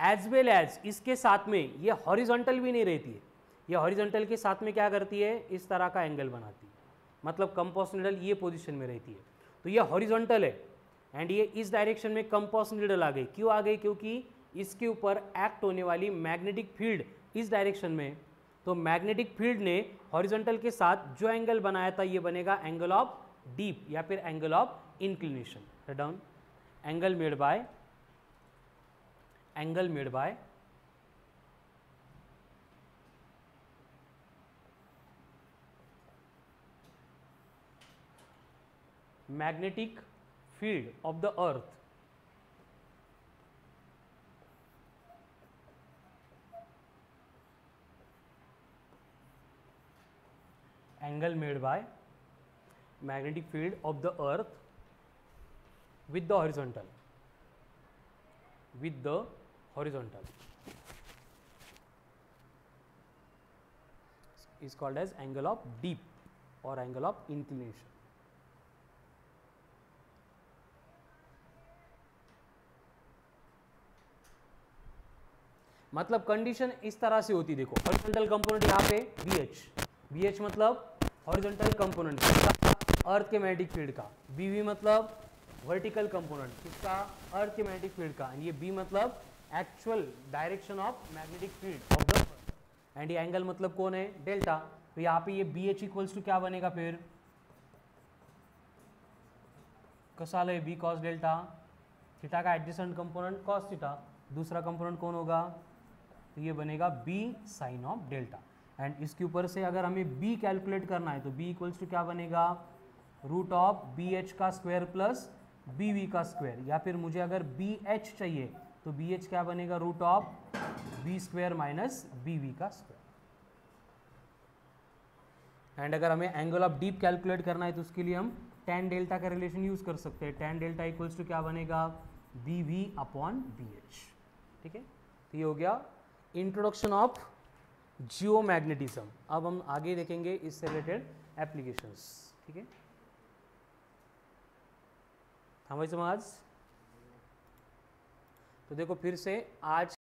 एज वेल एज इसके साथ में ये हॉरिजॉन्टल भी नहीं रहती है। ये हॉरिजॉन्टल के साथ में क्या करती है? इस तरह का एंगल बनाती है। मतलब कंपोस नीडल ये पोजीशन में रहती है। तो ये हॉरिजॉन्टल है। एंड ये इस डायरेक्शन में कंपोस नीडल आ गई। क्यों आ गई? क्योंकि इसके ऊपर एक्ट होने वाली मैग्नेटिक फ़ील्ड इस डायरेक्शन में। तो मैग्नेटिक फ़ील्ड ने हॉरिजॉन्टल के साथ जो एंगल बनाया था, ये बनेगा एंगल ऑफ़ डीप या फिर angle of inclination down angle made by angle made by magnetic field of the earth. Angle made by magnetic field of the earth with the horizontal. With the horizontal. Is called as angle of dip or angle of inclination मतलब condition इस तरह से होती, देखो horizontal component यहाँ पे B H B H मतलब horizontal component earth के मैग्नेटिक फ़ील्ड का। बी वी मतलब वर्टिकल कंपोनेंट किसका? अर्थ के मैग्नेटिक फ़ील्ड का। ये बी मतलब actual direction of magnetic field of the and ये एंगल मतलब कौन है? डेल्टा तो यहाँ पे ये बी एच इक्वल्स टू क्या बनेगा फिर? कसा है बी कॉस डेल्टा थीटा का एडजेसेंट कंपोनेंट कॉस थीटा दूसरा कंपोनेंट कौन होगा? तो ये बनेगा B sine of delta and इसके ऊपर से अगर हमें बी कैलकुलेट करना है तो बी इक्वल्स टू क्या बनेगा? रूट ऑफ़ बी एच का स्क्वायर प्लस बी वी का स्क्वायर या फिर मुझे अगर बी एच चाहिए तो बी एच क्या बनेगा? Root of B square minus B V का स्क्वायर एंड अगर हमें एंगल ऑफ़ डीप कैलकुलेट करना है तो उसके लिए हम टेन डेल्टा का रिलेशन यूज़ कर सकते हैं. टेन डेल्टा इक्वल्स टू क्या बनेगा? B V upon B H ठीक है? तो ये हो गया इंट्रोडक्शन ऑफ़ जियो मैग्नेटिज्म अब हम आगे देखेंगे इससे रिलेटेड एप्लीकेशंस ठीक है? हमारी समाज। तो देखो फिर से आज